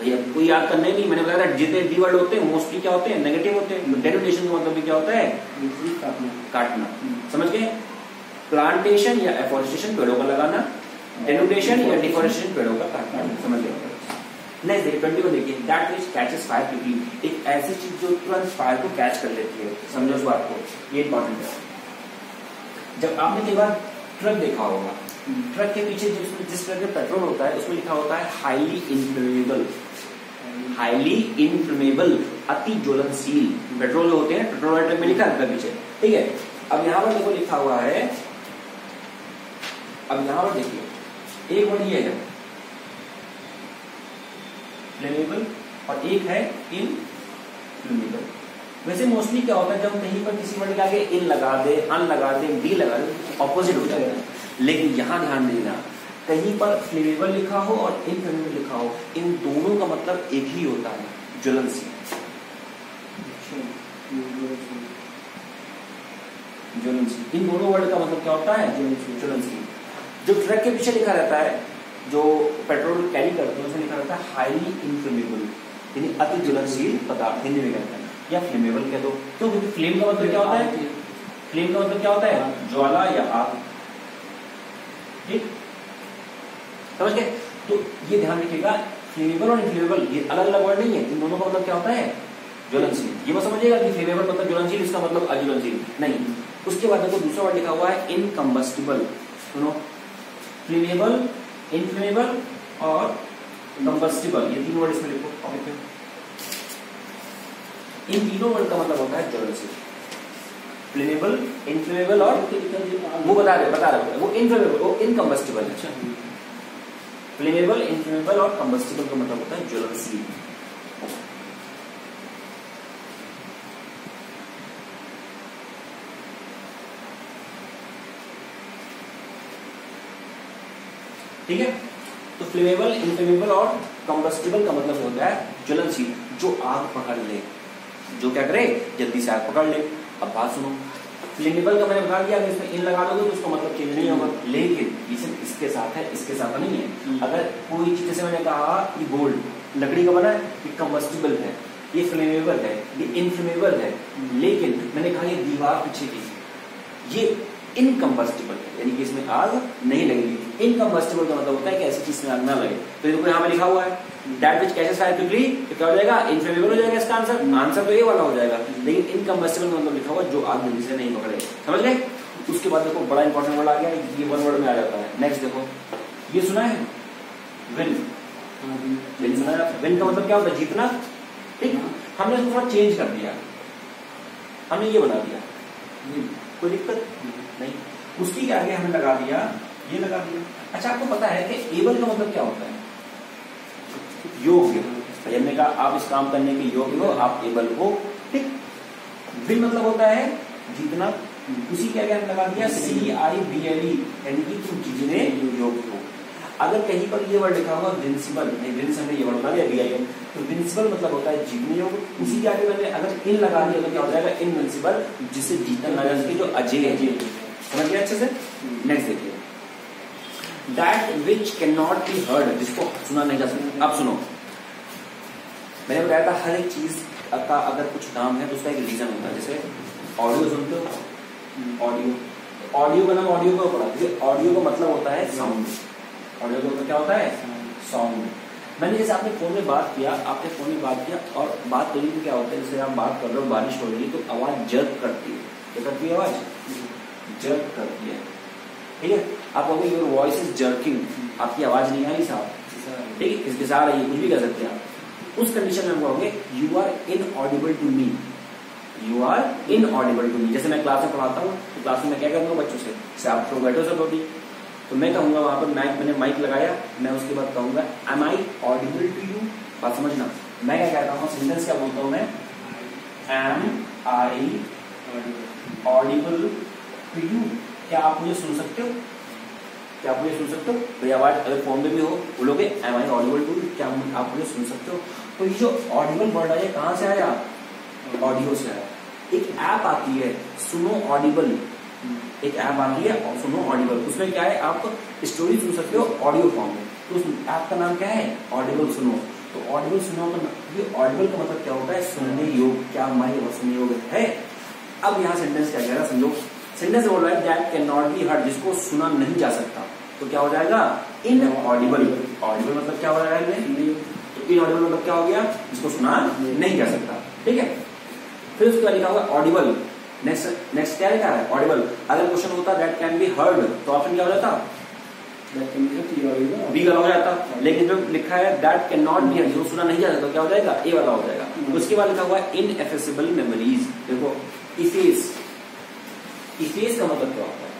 भैया कोई याद करने नहीं। मैंने बताया जितने डी वर्ड होते हैं मोस्टली क्या होते हैं? नेगेटिव होते हैं। डेलिटेशन का मतलब क्या होता है? काटना। समझ गए? प्लांटेशन या एफोरेस्टेशन पेड़ों का लगाना डेनुटेशन या डिफोरेस्टेशन पेड़ों का काटना समझ नेक्स्ट देखिए ट्वेंटी वन देखिए that which catches fire quickly एक ऐसी चीज़ जो तुरंत फायर को कैच कर लेती है समझो बात को ये इंपॉर्टेंट है। जब आपने कई बार ट्रक देखा होगा ट्रक के पीछे जिस जिस तरह का पेट्रोल होता है उसमें लिखा होता है हाईली इन्फ्लेमेबल हाईली इन्फ्लेमेबल अति ज्वलनशील। पेट्रोल होते हैं पेट्रोल वाले ट्रक में लिखा है पीछे। ठीक है? अब यहाँ पर देखो लिखा हुआ है अब यहाँ पर देखिए, एक वर्ड ये है फ्लेमेबल और एक है इनफ्लेमेबल वैसे मोस्टली क्या होता है, जब कहीं पर किसी वर्ड के आगे इन लगा दे, अन लगा दे डी लगा दे ऑपोजिट हो है लेकिन यहाँ ध्यान देना, कहीं पर फ्लेमेबल लिखा हो और इन इनफ्लेमेबल लिखा हो, इन दोनों का मतलब एक ही होता है ज्वलनशील ज्वलनशील इन दोनों वर्ड का मतलब क्या होता है? ज्वलनशील जो ट्रक के पीछे लिखा रहता है, जो पेट्रोल कैरी करते हैं उसमें लिखा रहता है हाईली इनफ्लेमेबल यानी अति ज्वलनशील पदार्थ, हिंदी में कहते हैं, या फ्लेमेबल कह दो। तो क्योंकि फ्लेम का मतलब क्या होता है? फ्लेम का मतलब क्या होता है? ज्वाला या आग। ठीक? समझ गए? तो ये ध्यान रखिएगा फ्लेमेबल और इनफ्लेमेबल ये अलग अलग वर्ड नहीं है, इन दोनों का मतलब क्या होता है? ज्वलनशील। ये मत समझिएगा कि फ्लेमेबल मतलब ज्वलनशील, इसका मतलब अज्वलनशील नहीं। उसके बाद देखो, दूसरा वर्ड लिखा हुआ है इनकम्बस्टिबल सुनो फ्लेमेबल इनफ्लेमेबल और कंबस्टिबल ये तीन वर्ड इसमें लिखो कॉपी पे इन तीनों वर्ड का मतलब होता है ज्वलनशील फ्लेमेबल इनफ्लेमेबल और वो बता रहे बता रहे वो इनफ्लेमेबल वो इनकम्बस्टिबल अच्छा। फ्लेमेबल इनफ्लेमेबल और कंबस्टिबल का मतलब होता है ज्वलनशील ठीक है? तो फ्लेमेबल इनफ्लेमेबल और कंबस्टिबल का मतलब होता है ज्वलनशील जो आग पकड़ ले। जो क्या करे? जल्दी से आग पकड़ ले। अब बात सुनो। फ्लेमेबल का मैंने बता दिया अगर इसमें इन लगा दोगे तो उसका मतलब चेंज नहीं होगा। लेकिन इसे इसके साथ है इसके साथ नहीं है। अगर कोई चीज़ जैसे मैंने कहा कि गोल्ड लकड़ी का बना है ये कंबस्टिबल है। ये फ्लेमेबल है ये इनफ्लेमेबल है। लेकिन मैंने कहा ये दीवार पीछे की। ये इनकम्बस्टिबल है यानी कि इसमें आग नहीं लगेगी। इनकम्बस्टिबल का मतलब होता है कि ऐसी चीज़ आग ना लगे तो देखो यहाँ पे लिखा हुआ है। दैट विच कैसे फायर क्विकली तो क्या हो जाएगा। इनफ्लेमेबल हो जाएगा इसका आंसर आंसर तो ये वाला हो जाएगा। लेकिन इनकम्बस्टिबल मतलब लिखा हुआ जो आग जल्दी से नहीं पकड़े। समझ गए? उसके बाद देखो, बड़ा इंपॉर्टेंट वर्ड आ गया। ये वन वर्ड में आ जाता है। नेक्स्ट देखो। ये सुना है? विन विन सुना है? विन का मतलब क्या होता है? जीतना। ठीक? हमने इसको थोड़ा चेंज कर दिया। हमने ये बना दिया। कोई दिक्कत? नहीं। उसकी के आगे हमने लगा दिया ये लगा दिया। अच्छा आपको पता है कि एबल का मतलब क्या होता है? योग्य। हमने कहा, आप इस काम करने के योग्य हो, आप एबल हो, ठीक। विल मतलब होता है जीतना उसी के आगे लगा दिया सी आई बी एल ई यानी कि तुम जीतने योग्य हो। अगर कहीं पर ये वर्ड लिखा हुआ विंसिबल विंस हमने ये वर्ड बता दिया बी आई एम तो विंसिबल मतलब होता है जीतने योग्य। उसी के आगे मैंने अगर इन लगा दिया तो क्या हो जाएगा? इनविंसिबल जिससे जीतने लगा सके जो अजय है। समझ गया अच्छे से? नेक्स्ट देखिए। That which can not be heard जिसको सुना नहीं जा सकता। अब सुनो। मैंने बताया था हर एक चीज़ का अगर कुछ नाम है तो उसका एक रीजन होता है। जैसे ऑडियो सुनते हो? ऑडियो ऑडियो का नाम ऑडियो क्यों पड़ा। ऑडियो का मतलब होता है साउंड ऑडियो का मतलब क्या होता है? साउंड मैंने जैसे आपने फ़ोन में बात किया आपने फ़ोन में बात किया और बात करी तो क्या होता है? जैसे आप बात कर रहे हो बारिश हो रही है तो आवाज़ जर्क करती है। क्या करती है आवाज़ जर्क करती है। ठीक है? आप कहोगे योर वॉइस इज़ जर्किंग आपकी आवाज़ नहीं आ रही साहब। ठीक है? किसके साथ है कुछ भी कह सकते हैं आप। उस कंडीशन में हम कहोगे you are inaudible to me you are inaudible to me जैसे मैं क्लास में पढ़ाता हूँ तो क्लास में मैं क्या करूँगा बच्चों से? आप तो बैठो सब अभी। तो मैं कहूँगा वहाँ पर माइक मैंने माइक लगाया, मैं उसके बाद कहूँगा am I audible to you बात समझना। मैं क्या कहता हूँ सेंटेंस क्या बोलता हूँ मैं? Am I audible to you क्या आप मुझे सुन सकते हो? क्या आप मुझे सुन सकते हो? भाई आवाज़ अगर फ़ोन में भी हो, बोलोगे एम आई ऑडिबल टू क्या आप मुझे सुन सकते हो? तो ये जो ऑडिबल वर्ड है कहाँ से आया? ऑडियो से आया। एक ऐप आती है, सुनो ऑडिबल एक ऐप आती है, और सुनो ऑडिबल उसमें क्या है, आप स्टोरी सुन सकते हो ऑडियो फॉर्म में। तो उस ऐप का नाम क्या है? ऑडिबल सुनो। तो ऑडिबल सुनो का ये ऑडिबल का मतलब क्या होता है? सुनने योग क्या हमारी सुनने योग है? अब यहाँ सेंटेंस क्या कह रहा है, समझो। सेंटेंस बोल रहा है that can not be heard जिसको सुना नहीं जा सकता। तो क्या हो जाएगा? इन ऑडिबल ऑडिबल मतलब क्या हो जाएगा तो इन ऑडिबल मतलब क्या हो गया? जिसको सुना नहीं। जा सकता। ठीक है? फिर उसके बाद लिखा होगा ऑडिबल नेक्स्ट नेक्स्ट क्या लिखा है? ऑडिबल अगर क्वेश्चन होता दैट कैन बी हर्ड तो ऑप्शन क्या हो जाता? बी वाला हो जाता। लेकिन जो लिखा है दैट कैन नॉट बी जो सुना नहीं जा सकता क्या हो जाएगा? ए वाला हो जाएगा। उसके बाद लिखा हुआ है इन एफेसिबल मेमोरीज देखो इफेस इफेस का मतलब क्या होता है?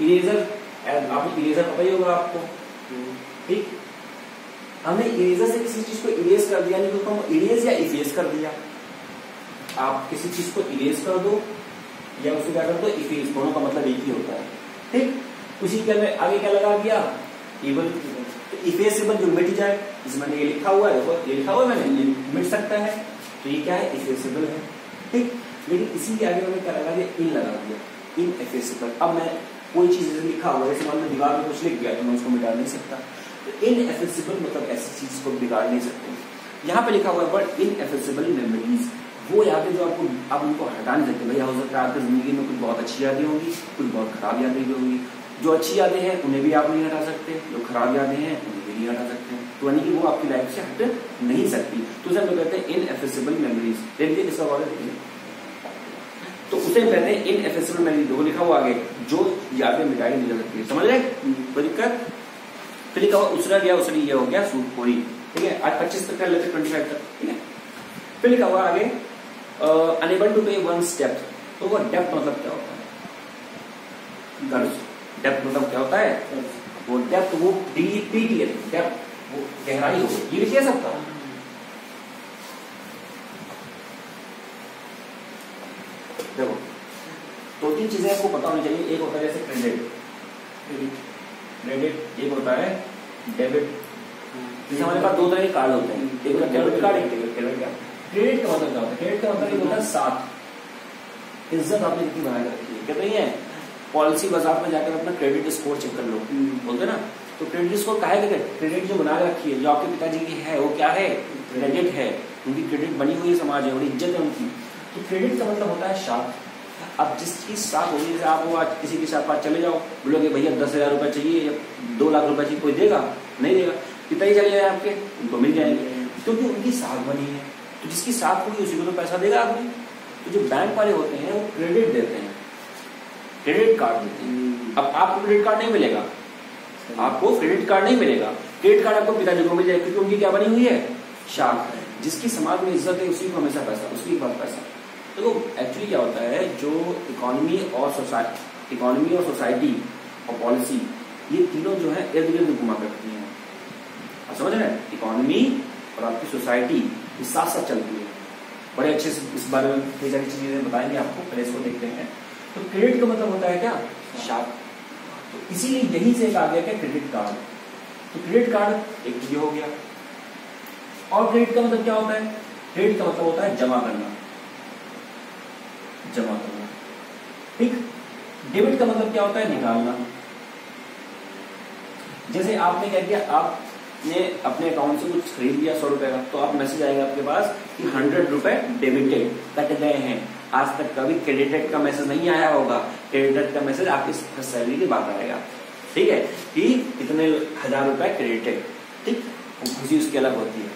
इरेजर आपको इरेजर पता ही होगा आपको। ठीक? हमने इरेजर से किसी चीज़ को इरेज कर दिया नहीं तो हम इरेज या इफेस कर दिया। आप किसी चीज़ को इरेज कर दो या उसे क्या कर दो इफेस दोनों का मतलब एक ही होता है। ठीक? उसी के आगे क्या लगा दिया? इवन तो इफेसिबल जो मिट जाए जिसमें मैंने ये लिखा हुआ है देखो ये लिखा हुआ है मैंने ये मिट सकता है। तो ये क्या है? इफेसिबल है। ठीक? लेकिन इसी के आगे मैंने क्या लगा दिया? इन लगा दिया। इन एफेसिबल अब मैं कोई चीज़ लिखा हुआ जैसे मान लो दीवार में कुछ लिख गया तो मैं उसको मिटा नहीं सकता। तो इन एफेसिबल मतलब ऐसी चीज़ को बिगाड़ नहीं सकते। यहाँ पे लिखा हुआ है बट इन एफेसिबल मेमोरीज वो यादें जो आपको, आप उनको हटा नहीं सकते। भैया, हो सकता है आपकी ज़िंदगी में कुछ बहुत अच्छी यादें होंगी, कुछ बहुत खराब यादें भी होंगी। जो अच्छी यादें हैं, उन्हें भी आप नहीं हटा सकते। जो खराब यादें हैं, उन्हें भी नहीं हटा सकते। तो यानी कि वो आपकी लाइफ से हट नहीं सकती। तो लोग कहते हैं इन एफेसिबल मेमोरीज देखिए इसका देखिए तो उसे कहते हैं इन एफेसिबल मेमोरीज वो लिखा हुआ आगे, जो यादें मिटाई नहीं जा सकती। समझ रहे दिक्कत? फिर लिखा हुआ उसरा गया उसरी ये हो गया, सूट पूरी। ठीक है? आज पच्चीस तक कर लेते ट्वेंटी फाइव तक। ठीक है? फिर लिखा हुआ आगे unable to pay one step तो वो डेप्थ मतलब क्या होता है? गर्ज डेप्थ मतलब क्या होता है? वो डेप्थ वो डी पी डेप्थ वो गहराई हो ये लिखिए सबका देखो दो तीन चीज़ें आपको पता होनी चाहिए। एक होता है जैसे क्रेडिट। क्रेडिट एक होता है डेबिट जैसे हमारे पास दो तरह के कार्ड होते हैं। एक होता है डेबिट कार्ड एक क्रेडिट कार्ड क्रेडिट का मतलब क्या होता है? क्रेडिट का मतलब होता है साथ। इज़्ज़त आपने कितनी बना के रखी है। कहते है पॉलिसी बाज़ार में जाकर अपना क्रेडिट स्कोर चेक कर लो। बोलते ना? तो क्रेडिट स्कोर काहे कहते हैं क्रेडिट जो बना रखी है जो आपके पिताजी की है वो क्या है? क्रेडिट है। उनकी क्रेडिट बनी हुई है समाज है बड़ी इज़्ज़त है उनकी। तो क्रेडिट का मतलब होता है साथ। अब जिस चीज़ साथ होगी जैसे आप आज किसी के साथ पास चले जाओ बोलोगे भैया दस हज़ार रुपए चाहिए या दो लाख रुपए चाहिए कोई देगा? नहीं देगा। कितना ही चले जाए आपके उनको मिल जाएँगे। क्योंकि तो उनकी साख बनी है। तो जिसकी साख होगी उसी को तो पैसा देगा आदमी। तो जो बैंक वाले होते हैं वो क्रेडिट देते हैं। क्रेडिट कार्ड देते हैं। अब आपको क्रेडिट कार्ड नहीं मिलेगा। आपको क्रेडिट कार्ड नहीं मिलेगा। क्रेडिट कार्ड आपको पिताजी को मिल जाएगा क्योंकि उनकी क्या बनी हुई है? शाख जिसकी समाज में इज़्ज़त है उसी को हमेशा पैसा उसकी बात पैसा। तो एक्चुअली क्या होता है, जो इकोनॉमी और सोसाइटी इकोनॉमी और सोसाइटी और पॉलिसी ये तीनों जो है इर्द गिर्द घुमा करती हैं। आप समझ रहे हैं? इकोनॉमी और आपकी सोसाइटी ये साथ साथ चलती है। बड़े अच्छे से इस बारे में कई सारी चीज़ें बताएँगे आपको, पहले इसको देखते हैं। तो क्रेडिट का मतलब होता है क्या? शाख तो इसीलिए यही से एक आ गया क्या? क्रेडिट कार्ड तो क्रेडिट कार्ड एक ये हो गया। और क्रेडिट का मतलब क्या होता है? क्रेडिट का मतलब होता है जमा करना। जमा करना। ठीक? डेबिट का मतलब क्या होता है? निकालना। जैसे आपने क्या किया आपने अपने अकाउंट से कुछ खरीद लिया सौ रुपए का तो आप मैसेज आएगा आपके पास कि हंड्रेड रुपए डेबिटेड कट गए हैं। आज तक कभी क्रेडिटेड का मैसेज नहीं आया होगा। क्रेडिटेड का मैसेज आपकी सैलरी के बाद आएगा। ठीक है? कि इतने हज़ार रुपए क्रेडिटेड ठीक? खुशी उसकी अलग होती है।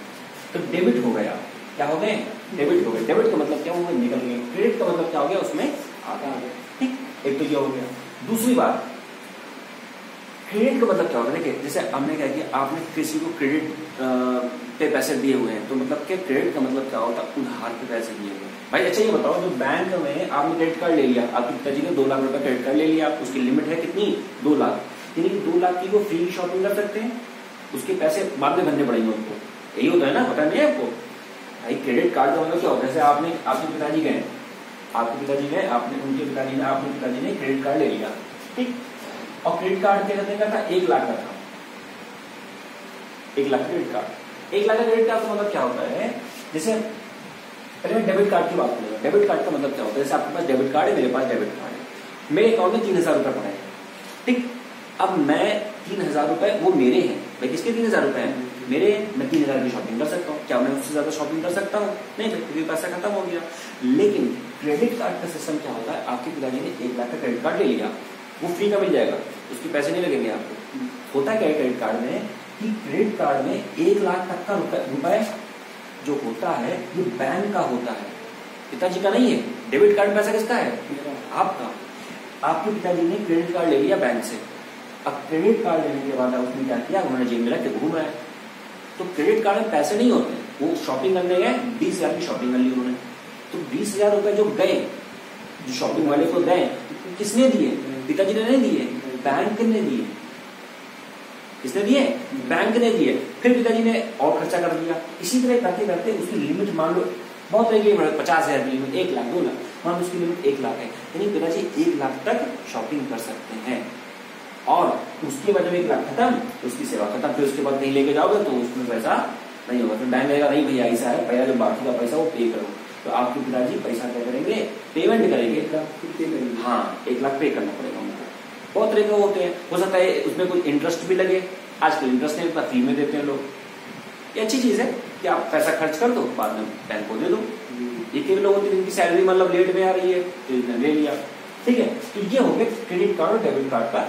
तो डेबिट हो गया। क्या हो गए? डेबिट हो गए डेबिट का मतलब क्या हो गया निकल गए क्रेडिट का मतलब क्या हो गया? उसमें आधा आ गया। ठीक? एक तो ये हो गया। दूसरी बात क्रेडिट का मतलब क्या होता है देखिए, जैसे हमने क्या किया आपने किसी को क्रेडिट पे पैसे दिए हुए हैं तो मतलब क्या क्रेडिट का मतलब क्या होता है? उधार पे पैसे दिए हुए भाई अच्छा ये बताओ, जो बैंक में आपने क्रेडिट कार्ड ले लिया, आपके पिताजी ने दो लाख रुपए क्रेडिट कार्ड ले लिया, उसकी लिमिट है कितनी? दो लाख। यानी कि दो लाख की वो फ्री शॉपिंग कर सकते हैं। उसके पैसे बाद में भरने पड़ेंगे उनको। यही होता है ना? पता नहीं है आपको? भाई क्रेडिट कार्ड का मतलब क्या होता है? जैसे आपने, आपके पिताजी गए, आपके पिताजी गए आपने, उनके पिताजी ने आपके पिताजी ने क्रेडिट कार्ड ले लिया, ठीक? और क्रेडिट कार्ड क्या करने का था एक लाख का था। एक लाख क्रेडिट कार्ड एक लाख का क्रेडिट कार्ड का मतलब क्या होता है? जैसे, पहले मैं डेबिट कार्ड की बात करूँगा डेबिट कार्ड का मतलब क्या होता है? जैसे आपके पास डेबिट कार्ड है, मेरे पास डेबिट कार्ड है। मेरे अकाउंट में तीन हज़ार रुपए पड़े ठीक? अब मैं तीन हज़ार रुपए, वो मेरे हैं। भाई, किसके तीन हज़ार रुपए हैं? मेरे, मैं तीन हज़ार की शॉपिंग कर सकता हूँ। क्या मैं उससे ज़्यादा शॉपिंग कर सकता हूँ? नहीं क्योंकि पैसा खत्म हो गया। लेकिन क्रेडिट कार्ड का सिस्टम क्या होता है? आपके पिताजी ने एक लाख का क्रेडिट कार्ड ले लिया। वो फ्री का मिल जाएगा। उसके पैसे नहीं लगेंगे आपको। होता क्या है क्रेडिट कार्ड में? कि क्रेडिट कार्ड में एक लाख तक का रुपए जो होता है, ये बैंक का होता है। पिताजी का नहीं है। डेबिट कार्ड पैसा किसका है? आपका। आपके पिताजी ने क्रेडिट कार्ड ले लिया बैंक से। अब क्रेडिट कार्ड लेने के बाद उसने क्या किया? उन्होंने जेब में रख के घूम रहा है तो क्रेडिट कार्ड में पैसे नहीं होते, वो शॉपिंग करने गए, बीस हज़ार की शॉपिंग कर ली उन्होंने। तो बीस हज़ार रुपए जो गए, जो शॉपिंग वाले को गए, किसने दिए? पिताजी ने नहीं दिए बैंक ने दिए। किसने दिए? बैंक ने दिए। फिर पिताजी ने और खर्चा कर दिया। इसी तरह करते करते उसकी लिमिट मान लो, बहुत तरह की पचास हज़ार की लिमिट एक लाख, दो लाख, मान लो उसकी लिमिट एक लाख है। यानी पिताजी एक लाख तक शॉपिंग कर सकते हैं। और उसके जब एक लाख खत्म उसकी सेवा खत्म फिर उसके बाद कहीं लेके जाओगे तो उसमें पैसा नहीं होगा। फिर बैंक लगेगा नहीं भैया ऐसा है भैया जो बाकी का पैसा वो पे करो। तो आपके पिताजी पैसा क्या करेंगे? पेमेंट करेंगे। हाँ एक लाख पे करना पड़ेगा उनको। बहुत तरह के होते हैं। हो सकता है उसमें कोई इंटरेस्ट भी लगे। आजकल इंटरेस्ट नहीं उतना फ्री में देते हैं लोग। ये अच्छी चीज़ है कि आप पैसा खर्च कर दो बाद में बैंक को दे दो। ये कई लोग होते हैं जिनकी सैलरी मतलब लेट में आ रही है तो इसने ले लिया। ठीक है तो ये हो गया क्रेडिट कार्ड और डेबिट कार्ड का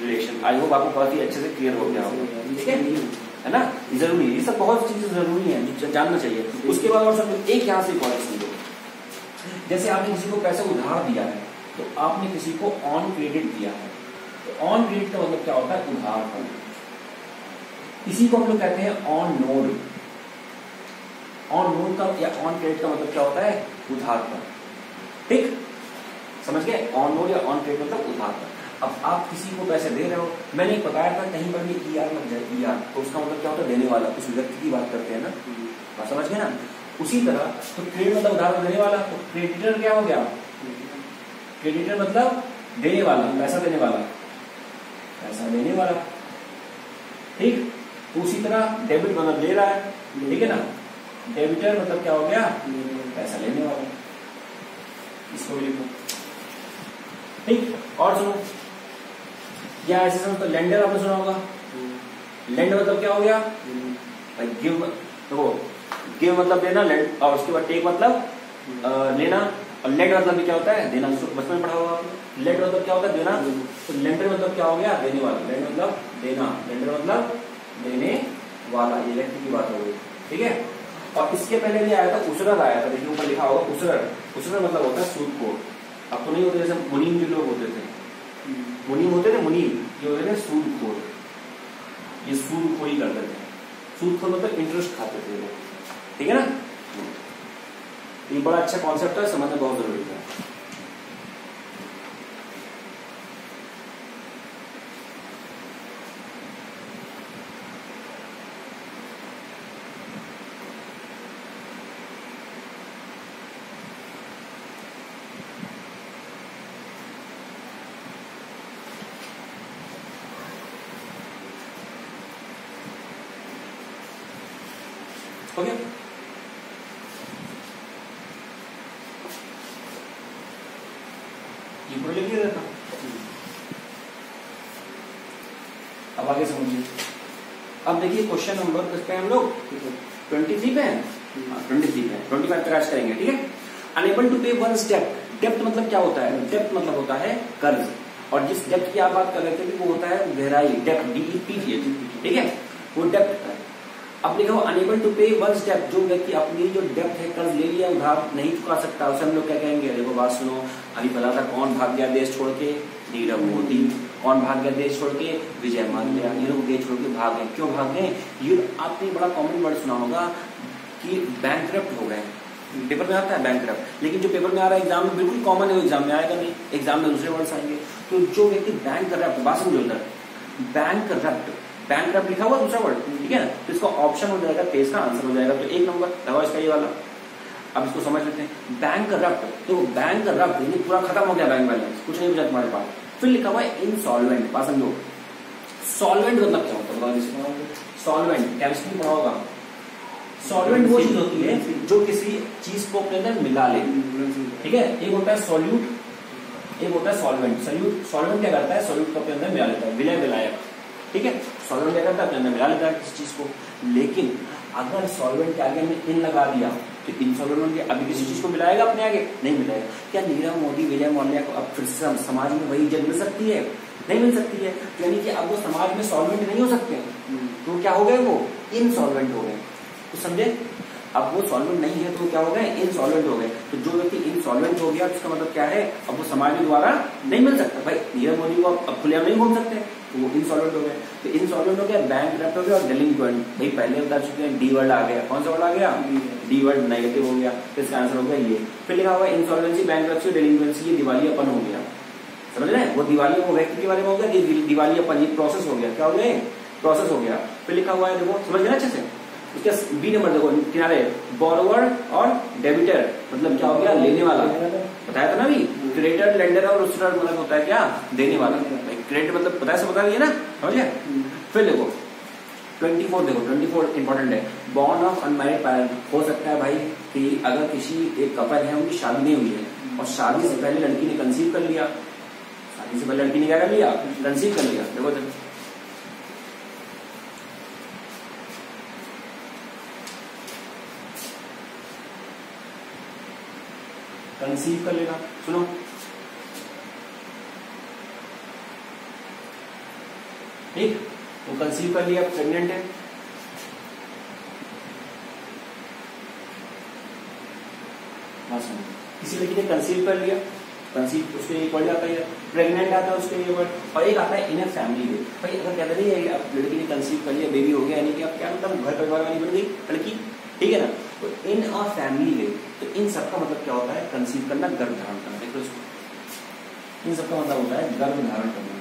रिलेशन आई होप आपको बहुत ही अच्छे से क्लियर हो गया है। ना? ज़रूरी है। ये सब बहुत चीज़ें ज़रूरी है जानना चाहिए। उसके बाद और सब एक यहाँ से पॉइंट जैसे आपने किसी को पैसा उधार दिया है तो आपने किसी को ऑन क्रेडिट दिया है। तो ऑन क्रेडिट का मतलब क्या होता है? उधार पर इसी को हम लोग कहते हैं ऑन नोड ऑन नोड का या ऑन क्रेडिट का मतलब क्या होता है? उधार पर ठीक? समझ गए? ऑन नोड या ऑन क्रेडिट मतलब उधार पर अब आप किसी को पैसे दे रहे हो, मैंने एक बताया था, कहीं पर भी ई आर लग जाए ई आर तो उसका मतलब क्या होता है, देने वाला, उस व्यक्ति की बात करते हैं ना। बात समझ गए ना? उसी तरह तो क्रेडिट मतलब उधार देने वाला तो क्रेडिटर क्या हो गया? क्रेडिटर मतलब देने वाला, पैसा देने वाला। पैसा देने वाला। ठीक? तो उसी तरह डेबिट मतलब ले रहा है, ठीक है ना? डेबिटर मतलब क्या हो गया? पैसा लेने वाला। इसको भी लिखो। ठीक? और सुनो या ऐसे समझ तो लेंडर आपने सुना होगा। लेंड मतलब क्या हो गया? गिव देखो गिव मतलब देना लेंड और उसके बाद टेक मतलब लेना। और लेंड मतलब भी क्या होता है? देना बचपन में पढ़ा होगा लेंड मतलब क्या होता है? देना। तो लेंडर मतलब क्या हो गया? देने वाला। लेंड मतलब देना। लेंडर मतलब देने वाला। ये व्यक्ति की बात हो गई। ठीक है? और इसके पहले भी आया था उसरर आया था। देखिए ऊपर लिखा होगा उसरर उसरर मतलब होता है सूद को। अब तो नहीं होते जैसे मुनीम के लोग होते थे। मुनीम होते ना, मुनीम? ये होते थे सूद खोर ये सूद खोरी करते थे। सूद खोर मतलब इंटरेस्ट खाते थे ठीक है ना? ये बड़ा अच्छा कॉन्सेप्ट है, समझना बहुत ज़रूरी हो गया ये पूरा लिख दिया था अब आगे समझिए अब देखिए क्वेश्चन नंबर किस पे हम लोग। ट्वेंटी थ्री पे ट्वेंटी थ्री पे ट्वेंटी फाइव क्रैश करेंगे, ठीक है? अनेबल टू पे वन स्टेप डेप्थ मतलब क्या होता है? डेप्थ मतलब होता है कर्ज और जिस डेप्थ की आप बात कर रहे थे, वो होता है गहराई। डेप्थ डीईपी ठीक है? वो डेप्थ अब हुआ अनेबल टू पे वन स्टेप जो व्यक्ति अपनी जो डेप्थ है कर्ज ले लिया, उधार नहीं चुका सकता, उसे हम लोग क्या कहेंगे? देखो, बात सुनो। अभी पता था कौन भाग गया देश छोड़ के? नीरव मोदी कौन भाग गया? देश छोड़ के विजय माल्या ये लोग देश छोड़ के भाग गए। क्यों भाग गए? ये आपने बड़ा कॉमन वर्ड सुना होगा कि बैंक हो गए। पेपर में आता है बैंक लेकिन जो पेपर में आ रहा है एग्ज़ाम में, बिल्कुल कॉमन है एग्ज़ाम में आएगा नहीं। एग्ज़ाम में दूसरे वर्ड्स आएँगे। तो जो व्यक्ति बैंक करप्ट बात समझो इधर बैंक करप्ट बैंक करप्ट लिखा हुआ दूसरा वर्ड ठीक है ना? तो इसका ऑप्शन हो जाएगा पेज का आंसर हो जाएगा। तो एक नंबर लगाओ इसका ये वाला। अब इसको समझ लेते हैं। बैंक करप्ट तो बैंक करप्ट पूरा खत्म हो गया बैंक बैलेंस कुछ नहीं बचा तुम्हारे पास। फिर लिखा हुआ है इनसॉल्वेंट बात समझो। सॉल्वेंट मतलब क्या होता है? सॉल्वेंट केमिस्ट्री पढ़ा होगा। सॉल्वेंट वो चीज़ होती है जो किसी चीज़ को अपने अंदर मिला ले। ठीक है? एक होता है सॉल्यूट एक होता है सॉल्वेंट सॉल्यूट सॉल्वेंट क्या करता है? सॉल्यूट को अपने अंदर मिला लेता है। विलय विलायक ठीक है? सॉल्वेंट क्या करता है? अपने अंदर मिला लेता है किसी चीज़ को। लेकिन अगर सॉल्वेंट के आगे हमने इन लगा दिया तो इन सॉल्वेंट अभी किसी चीज़ को मिलाएगा अपने आगे? नहीं मिलाएगा। क्या नीरव मोदी विजय माल्या को अब फिर से समाज में वही जग मिल सकती है? नहीं मिल सकती है। यानी कि अब वो समाज में सॉल्वेंट नहीं हो सकते। तो क्या हो गए वो? इनसॉल्वेंट हो गए। तो समझे? अब वो सॉल्वेंट नहीं है तो क्या हो गए? इनसॉल्वेंट हो गए। तो जो व्यक्ति इनसॉल्वेंट हो गया उसका मतलब क्या है? अब वो समाज के द्वारा नहीं मिल सकता। भाई नीरव मोदी को अब खुलेआम नहीं घूम सकते। तो वो इनसॉल्वेंट हो। गए तो इनसॉल्वेंट हो गया बैंक करप्ट हो गया और डेलिंक्वेंट भाई, पहले बता चुके हैं डी वर्ड आ गया। कौन सा वर्ड आ गया? डी वर्ड नेगेटिव हो गया। तो इसका आंसर हो गया ये। फिर लिखा हुआ इंसॉल्वेंसी बैंक डेलिंक्वेंसी ये दिवालियापन हो गया। समझ रहे वो दिवाली वो व्यक्ति के बारे में हो गया दिवालियापन ये प्रोसेस हो गया। क्या हो गया प्रोसेस हो गया। फिर लिखा हुआ है, देखो, समझ गया अच्छे से? उसका बी नंबर देखो, किनारे बोरोवर और डेबिटर मतलब क्या हो गया? लेने वाला। बताया था ना अभी? क्रेडिटर लेंडर और उसटर मतलब होता है क्या? देने वाला। क्रेडिट मतलब बताया से बता दिया ना? समझ फिर देखो ट्वेंटी फोर देखो ट्वेंटी फोर इंपॉर्टेंट है। बॉर्न ऑफ़ अनमेरिड पेरेंट हो सकता है भाई कि अगर किसी एक कपल है, उनकी शादी नहीं हुई है और शादी से पहले लड़की ने कंसीव कर लिया। शादी से पहले लड़की ने क्या कर लिया? कंसीव कर लिया। देखो कंसीव कर लेगा। सुनो। ठीक? वो कंसीव कर लिया प्रेग्नेंट है। किसी लड़की ने कंसीव कर लिया। कंसीव उसके लिए पढ़ जाता है प्रेग्नेंट आता है उसके लिए वर्ड और एक आता है इन फैमिली में भाई, अगर कहते नहीं है लड़की ने कंसीव कर लिया बेबी हो गया, यानी कि अब क्या मतलब घर परिवार वाली बन गई, लड़की? ठीक है ना? तो इन अ फैमिली वे तो इन सबका मतलब क्या होता है? कंसीव करना, गर्भ धारण करना। इन सबका मतलब होता है गर्भ धारण करना।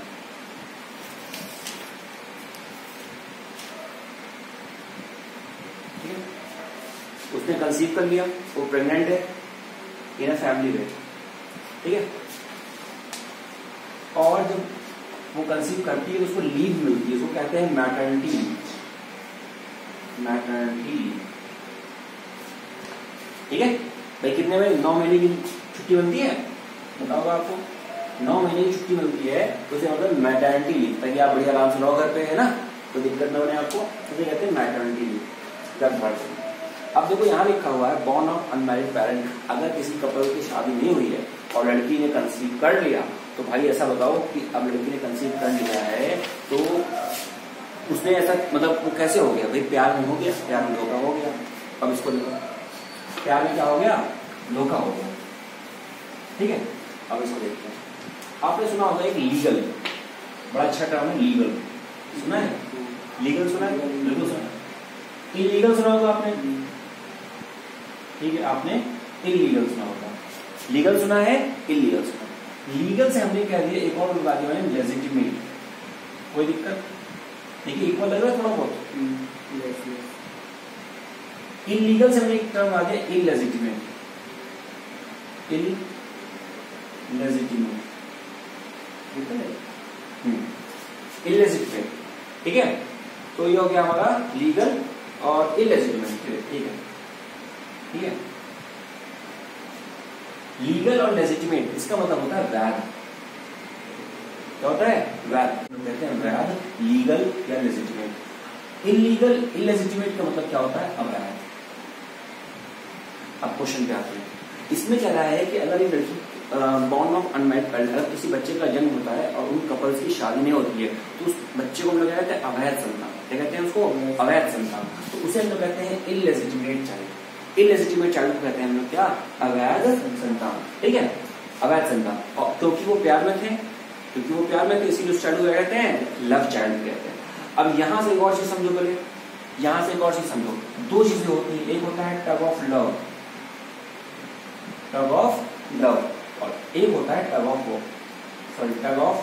उसने कंसीव कर लिया, वो प्रेग्नेंट है इन अ फैमिली वे ठीक है? और जब वो कंसीव करती है तो उसको लीव मिलती है, उसको कहते हैं मैटर्निटी मैटर्निटी ठीक है? भाई, कितने में? नौ महीने की छुट्टी बनती है? बताओगा आपको। नौ महीने की छुट्टी मिलती है तो उसे मतलब मैटर्निटी लीव ताकि आप बढ़िया आराम से रहो पे, है ना? तो दिक्कत न बने आपको, उसे कहते हैं मैटर्निटी लीव गर्भधारण अब देखो यहाँ लिखा हुआ है बॉर्न ऑफ़ अनमेरिड पेरेंट अगर किसी कपल की शादी नहीं हुई है और लड़की ने कंसीव कर लिया तो भाई ऐसा बताओ कि अब लड़की ने कंसीव कर लिया है तो उसने ऐसा मतलब वो कैसे हो गया? भाई प्यार में हो गया? प्यार में धोखा हो गया? अब इसको देखो। प्यार में क्या हो गया? धोखा हो गया। ठीक है? अब इसको देखते हैं। आपने सुना होगा एक लीगल बड़ा अच्छा टर्म है लीगल सुना है? लीगल सुना है? बिल्कुल सुना इलीगल सुना होगा आपने? ठीक है आपने इलीगल सुना होगा। लीगल सुना है इलीगल सुना लीगल से हमने कह दिया एक और बात मैंने लेजिटिमेट कोई दिक्कत? देखिए इक्वल लग रहा है थोड़ा बहुत। इलीगल से हमने एक टर्म आ गया इलेजिटिमेट इलेजिटिमेट इलेजिटिमेट ठीक है? तो ये हो गया हमारा लीगल और इलेजिटिमेट ठीक है? ठीक है? लीगल और लेजिटिमेट इसका मतलब होता है वैध। क्या होता है? वैध। कहते हैं वैध लीगल या लेजिटिमेट इलीगल इलेजिटिमेट का मतलब क्या होता है? अवैध। अब क्वेश्चन आते हैं। इसमें कह रहा है कि अगर ये लड़की बॉर्न ऑफ़ अनमेरिड अगर किसी बच्चे का जन्म होता है और उन कपल्स की शादी नहीं होती है तो उस बच्चे को हम लोग कहते हैं? अवैध संतान। क्या कहते हैं उसको? अवैध संतान। तो उसे हम लोग कहते हैं इलेजिटिमेट चाइल्ड इलेजिटिमेट चाइल्ड को कहते हैं हम लोग, क्या? अवैध संतान ठीक है? अवैध संतान क्योंकि वो प्यार में थे, क्योंकि वो प्यार में थे, इसीलिए उस चाइल्ड को कहते हैं लव चाइल्ड कहते हैं। अब यहाँ से एक और चीज़ समझो पहले। यहाँ से एक और चीज़ समझो। दो चीज़ें होती हैं। एक होता है tug of love tug of love और एक होता है tug of war sorry tug of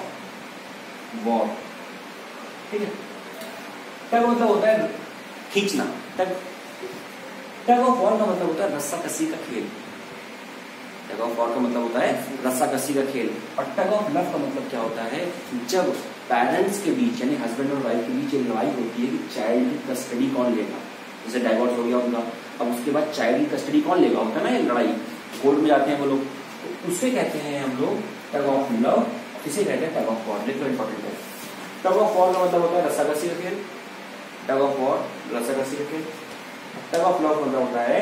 war ठीक है? टग मतलब होता है खींचना। टग टग ऑफ़ वॉर का मतलब होता है रस्सा, कसी का खेल। टग ऑफ़ वॉर का मतलब होता है रस्सा, कसी का खेल। और टग ऑफ़ लव का मतलब क्या होता है? जब पेरेंट्स के बीच, यानी हस्बैंड और वाइफ के बीच लड़ाई होती है कि चाइल्ड की कस्टडी कौन लेगा? जैसे डाइवोर्स हो गया उनका, अब उसके बाद चाइल्ड की कस्टडी कौन लेगा? होता है ना ये लड़ाई। कोर्ट में जाते हैं वो लोग। तो उसे कहते हैं हम लोग, टग ऑफ़ लव इसे कहते हैं? टग ऑफ़ वॉर लिखो इंपॉर्टेंट है। टग ऑफ़ वॉर का मतलब होता है रस्साकसी का खेल। टग ऑफ़ वॉर रस्साकसी का खेल। टग ऑफ़ लव मतलब होता है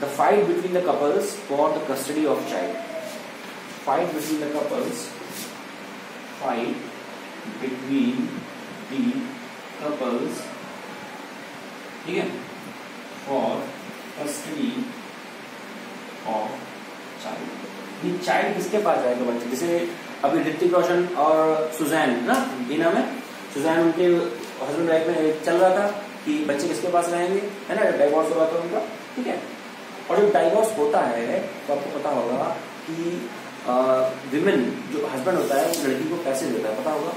the fight between the couples for the custody of child fight between the couples fight between the couples ठीक है? फॉर कस्टडी ऑफ़ चाइल्ड ये चाइल्ड किसके पास जाएगा बच्चे? जैसे अभी ऋतिक रोशन और सुजैन, ना? ये नाम है सुजैन उनके हस्बैंड वाइफ में चल रहा था। कि बच्चे किसके पास रहेंगे? है ना डाइवोर्स होगा तो उनका ठीक है? और जब डाइवोर्स होता है तो आपको पता होगा कि विमेन जो हस्बैंड होता है वो लड़की को पैसे देता है पता होगा?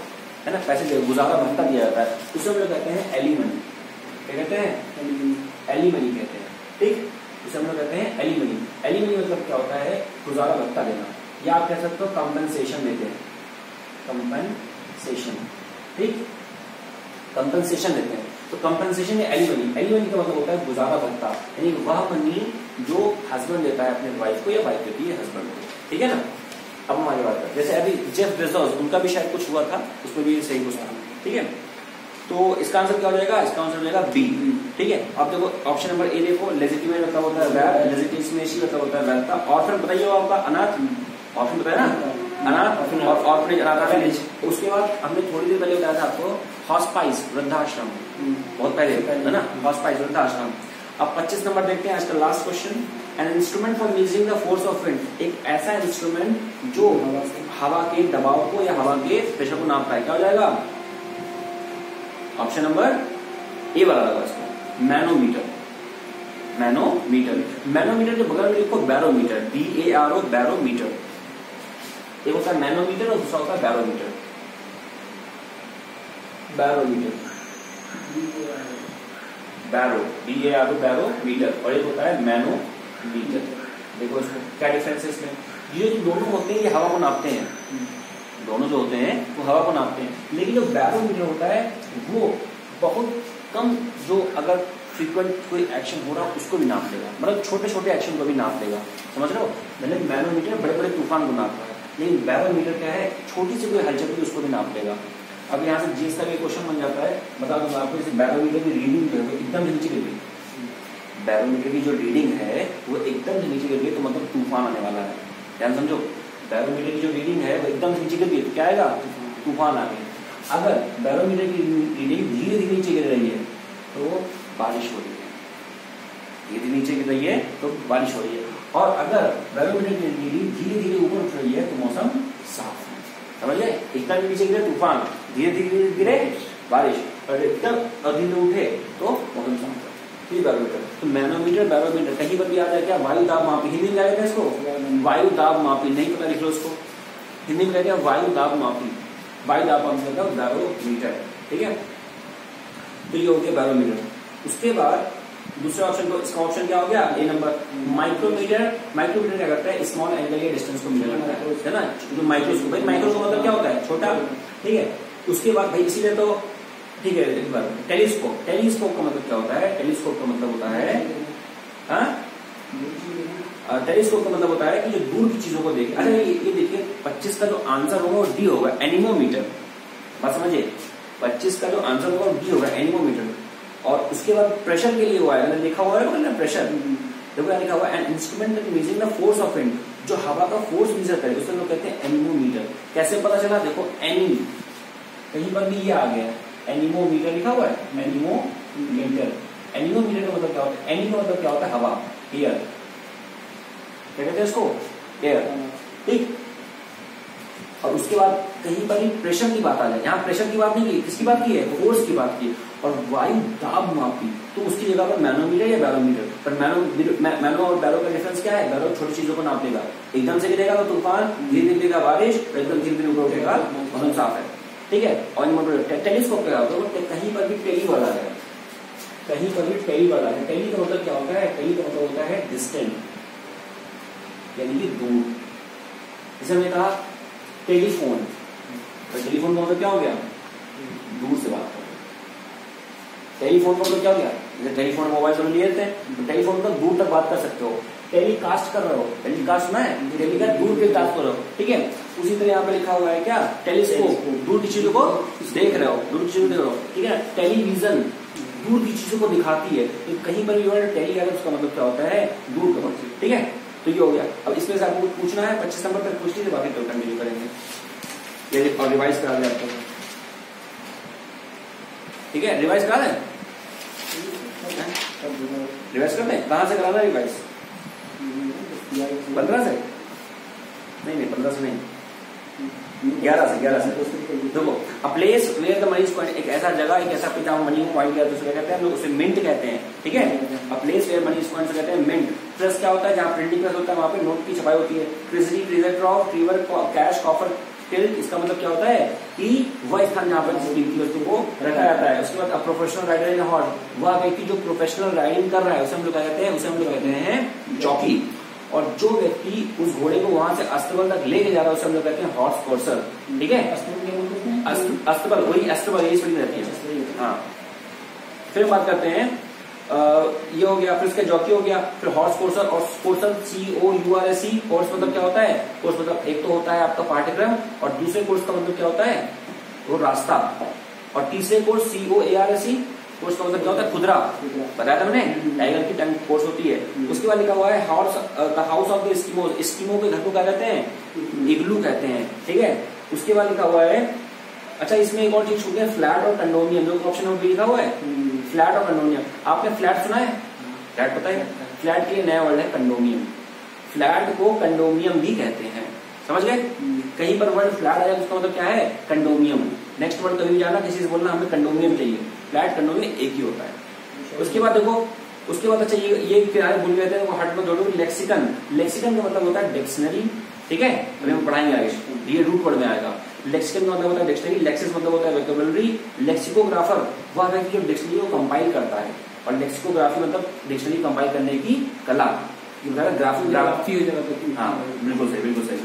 है ना पैसे गुजारा भत्ता दिया जाता है। उसे हम लोग कहते हैं एलिमनी क्या कहते हैं? एलिमनी कहते हैं। ठीक? उसे हम लोग कहते हैं एलिमनी एलिमनी मतलब क्या होता है? गुजारा भत्ता देना। या आप कह सकते हो कंपनसेशन देते हैं। कंपनसेशन ठीक? कंपनसेशन देते हैं। तो कंपनसेशन या एलिमनी एलिमनी का मतलब होता है गुजारा भत्ता। यानी वह मनी जो हस्बैंड देता है अपने वाइफ को या वाइफ देती है हस्बैंड को। ठीक है ना? अब हम आगे बात करते हैं। जैसे अभी जेफ बेजोस उनका भी शायद कुछ हुआ था, उसमें भी सही कुछ था। ठीक है? तो इसका आंसर क्या हो जाएगा? इसका आंसर हो जाएगा बी ठीक है? अब देखो ऑप्शन नंबर ए देखो लेजिटिमेट मतलब होता है वैध लेजिटिमेसी मतलब होता है वैधता ऑर्फन बताइए आपका अनाथ। ऑप्शन बताया ना? अनाथ ऑर्फनेज अनाथाफिलेज उसके बाद हमने थोड़ी देर पहले बताया था आपको हॉस्पाइस वृद्धाश्रम। बहुत पहले है ना? हॉस्पाइस वृद्धाश्रम। अब 25 नंबर देखते हैं आज का last question an instrument for measuring the force of wind एक ऐसा इंस्ट्रूमेंट जो हवा के दबाव को या हवा के प्रेशर को नापता है। क्या हो जाएगा? ऑप्शन नंबर ए वाला लगा इसको मैनोमीटर मैनोमीटर मैनोमीटर के बगल में लिखो barometer B A R O barometer एक होता है मैनोमीटर और दूसरा होता है barometer. Barometer. Baro B A R O barometer और एक होता है मैनोमीटर। देखो इसमें क्या डिफरेंस है इसमें? ये जो दोनों होते हैं ये हवा को नापते हैं। दोनों जो होते हैं वो हवा को नापते हैं। लेकिन जो बैरोमीटर होता है वो बहुत कम जो अगर फ्रीक्वेंट कोई एक्शन हो रहा है उसको भी नाप लेगा मतलब छोटे छोटे एक्शन को भी नाप लेगा समझ रहे हो? मैंने मैनोमीटर बड़े बड़े तूफ़ान को नाप रहा है। लेकिन बैरोमीटर क्या है? छोटी सी कोई हलचल भी उसको भी नाप लेगा। अब यहाँ से जीएस का भी क्वेश्चन बन जाता है। बता दूँगा आपको, इसे बैरोमीटर की रीडिंग जो है एकदम नीचे गिर गई। बैरोमीटर की जो रीडिंग है, वो एकदम नीचे गिर गई तो मतलब तूफ़ान आने वाला है। ध्यान समझो बैरोमीटर की जो रीडिंग है, वो एकदम नीचे गिर गई तो क्या आएगा? तूफ़ान आ गई अगर बैरोमीटर की रीडिंग धीरे धीरे नीचे गिर रही है तो बारिश हो रही है। धीरे नीचे गिर रही है तो बारिश हो रही है। और अगर बैरोमीटर की रीडिंग धीरे धीरे ऊपर उठ रही है तो मौसम साफ़ है। समझ? गए एकदम नीचे गिरे, तूफ़ान। धीरे धीरे गिरे, बारिश। और एकदम और उठे तो मौसम साफ़ है। तो मैनोमीटर बैरोमीटर कहीं पर भी आ जाए क्या वायु दाब मापी। हिंदी में आएगा इसको? वायु दाब मापी। नहीं पता लिख लो उसको हिंदी में हैं? वायु दाब मापी। वायु दाब मापी बैरोमीटर ठीक है? तो ये हो गया बैरोमीटर उसके बाद दूसरे ऑप्शन को इसका ऑप्शन क्या हो गया? ए नंबर माइक्रोमीटर माइक्रोमीटर क्या करता है? स्मॉल एंगल या डिस्टेंस को मेजर करता है है ना? जो माइक्रोस्कोप भाई माइक्रोस्कोप मतलब क्या होता है? छोटा ठीक है? उसके बाद भाई इसीलिए तो ठीक है एक बार टेलीस्कोप टेलीस्कोप का मतलब क्या होता है? टेलीस्कोप का मतलब होता है हाँ? टेलीस्कोप का मतलब होता है कि जो दूर की चीज़ों को देखे। अच्छा ये, देखिए 25 का जो आंसर होगा वो डी होगा एनिमोमीटर बात समझिए 25 का जो आंसर होगा वो डी होगा एनिमोमीटर और उसके बाद प्रेशर के लिए हुआ है। लिखा हुआ है ना प्रेशर देखो लिखा हुआ an instrument that measuring the force of wind जो हवा का फोर्स मेजर करे, उसे लोग कहते हैं एनिमोमीटर कैसे पता चला? देखो एनी कहीं पर भी ये आ गया। एनिमोमीटर लिखा हुआ है? एनिमोमीटर एनिमोमीटर का मतलब क्या होता है? एनी का मतलब क्या होता है? हवा। एयर क्या कहते हैं इसको? एयर ठीक। और उसके बाद कहीं पर भी प्रेशर की बात आ जाए। यहाँ प्रेशर की बात नहीं की, किसकी बात की है? फोर्स की बात की। और वायु दाब मापी? तो उसकी जगह पर मैनोमीटर या बैरोमीटर? पर मैनो मैनो और बैरो का डिफरेंस क्या है? बैरो छोटी चीज़ों को नाप देगा एकदम से गिरेगा तो तूफ़ान धीरे धीरे गिरेगा बारिश एकदम धीरे धीरे ऊपर उठेगा, मौसम साफ़ है। ठीक है? और मोटर टेलीस्कोप होता है कहीं पर भी टेली वाला है। कहीं पर भी टेली वाला है। टेली का मतलब क्या होता है? टेली का मतलब होता है डिस्टेंट यानी कि दूर। जैसे हमने कहा, टेलीफोन। तो टेलीफोन का मतलब क्या हो गया? दूर से बात टेलीफोन का मतलब क्या हो गया टेलीफोन मोबाइल से लिए थे तो टेलीफोन का दूर तक बात कर सकते हो। टेलीकास्ट कर रहे हो। टेलीकास्ट है टेलीकास्ट दूर के कास्ट कर रहे हो। ठीक है? उसी तरह यहाँ पे लिखा हुआ है क्या? टेलीस्कोप। दूर की चीज़ों को देख रहे हो। दूर की चीज़ों को देख रहे हो। ठीक है टेलीविज़न। दूर की चीज़ों को दिखाती है। तो कहीं पर भी टेली है उसका मतलब क्या होता है? दूर का मतलब। ठीक है? तो ये हो गया। अब इसमें से आपको पूछना है, पच्चीस नंबर तक पूछ लीजिए बाकी तो कंटिन्यू करेंगे। ये और रिवाइज करा दें आपको। ठीक है रिवाइज करा दें? रिवाइज कर दें? कहाँ से कराना रिवाइज पंद्रह से? नहीं नहीं, पंद्रह से नहीं। ग्यारह से ग्यारह से। देखो a place where the money point एक ऐसा जगह, एक ऐसा पिता मनी को पॉइंट किया उसे कहते हैं, हम लोग उसे मिंट कहते हैं, ठीक है? A place where money point कहते हैं मिंट प्रेस क्या होता है, जहाँ प्रिंटिंग प्रेस होता है, वहाँ पे नोट की छपाई होती है। ट्रेजरी ट्रेजर ड्रॉप ट्रीवर कैश कॉफर टिल्ट इसका मतलब क्या होता है कि वह स्थान जहाँ पर कीमती वस्तु को रखा जाता है उसके बाद प्रोफेशनल राइडर इन हॉर्स वह व्यक्ति जो प्रोफेशनल राइडिंग कर रहा है उसे हम लोग क्या कहते हैं उसे हम लोग कहते हैं चौकी और जो व्यक्ति उस घोड़े को वहाँ से अस्तबल तक लेके जा रहा है उसे हम लोग कहते हैं हॉर्स कोर्सर ठीक है? अस्तबल वही अस्तबल यही सुनी रहती है। हाँ फिर बात करते हैं ये हो गया फिर उसका जॉकी हो गया फिर हॉर्स कोर्सर और courser C O U R S C course मतलब क्या होता है? कोर्स मतलब एक तो होता है आपका पाठ्यक्रम और दूसरे कोर्स का मतलब क्या होता है? वो रास्ता। और तीसरे coarse C O A R S C coarse का मतलब क्या होता है? खुदरा। बताया था मैंने? टाइगर की टंग कोर्स होती है। उसके बाद लिखा हुआ है house the house of the Eskimo Eskimo के घर को क्या कहते हैं? इग्लू कहते हैं। ठीक है? उसके बाद लिखा हुआ है अच्छा इसमें एक और चीज़ छूट है फ्लैट और कंडोमियम जो ऑप्शन में लिखा हुआ है? फ्लैट और कंडोमियम आपने फ्लैट सुना है? फ्लैट पता है? फ्लैट के लिए नया वर्ड है कंडोमियम फ्लैट को कंडोमियम भी कहते हैं। समझ गए? कहीं पर वर्ड फ्लैट आया, उसका मतलब क्या है? कंडोमियम नेक्स्ट वर्ड कभी जाना, किसी से बोलना, हमें कंडोमियम चाहिए। फ्लैट कंडोमियम एक ही होता है। उसके बाद देखो, उसके बाद अच्छा ये ये आगे भूल गए थे, वो हट में जोड़ो लेक्सिकन लेक्सिकन का मतलब होता है डिक्शनरी ठीक है? अभी हम पढ़ाएँगे आगे। ये रूट वर्ड में आएगा। लेक्सिकन का मतलब होता है डिक्शनरी लेक्सिस मतलब होता है वेकेबलरी लेक्सिकोग्राफर वह व्यक्ति जो डिक्शनरी को कंपाइल करता है। और लेक्सिकोग्राफी मतलब डिक्शनरी कंपाइल करने की कला। ग्राफी ग्राफी हो बिल्कुल सही बिल्कुल सही।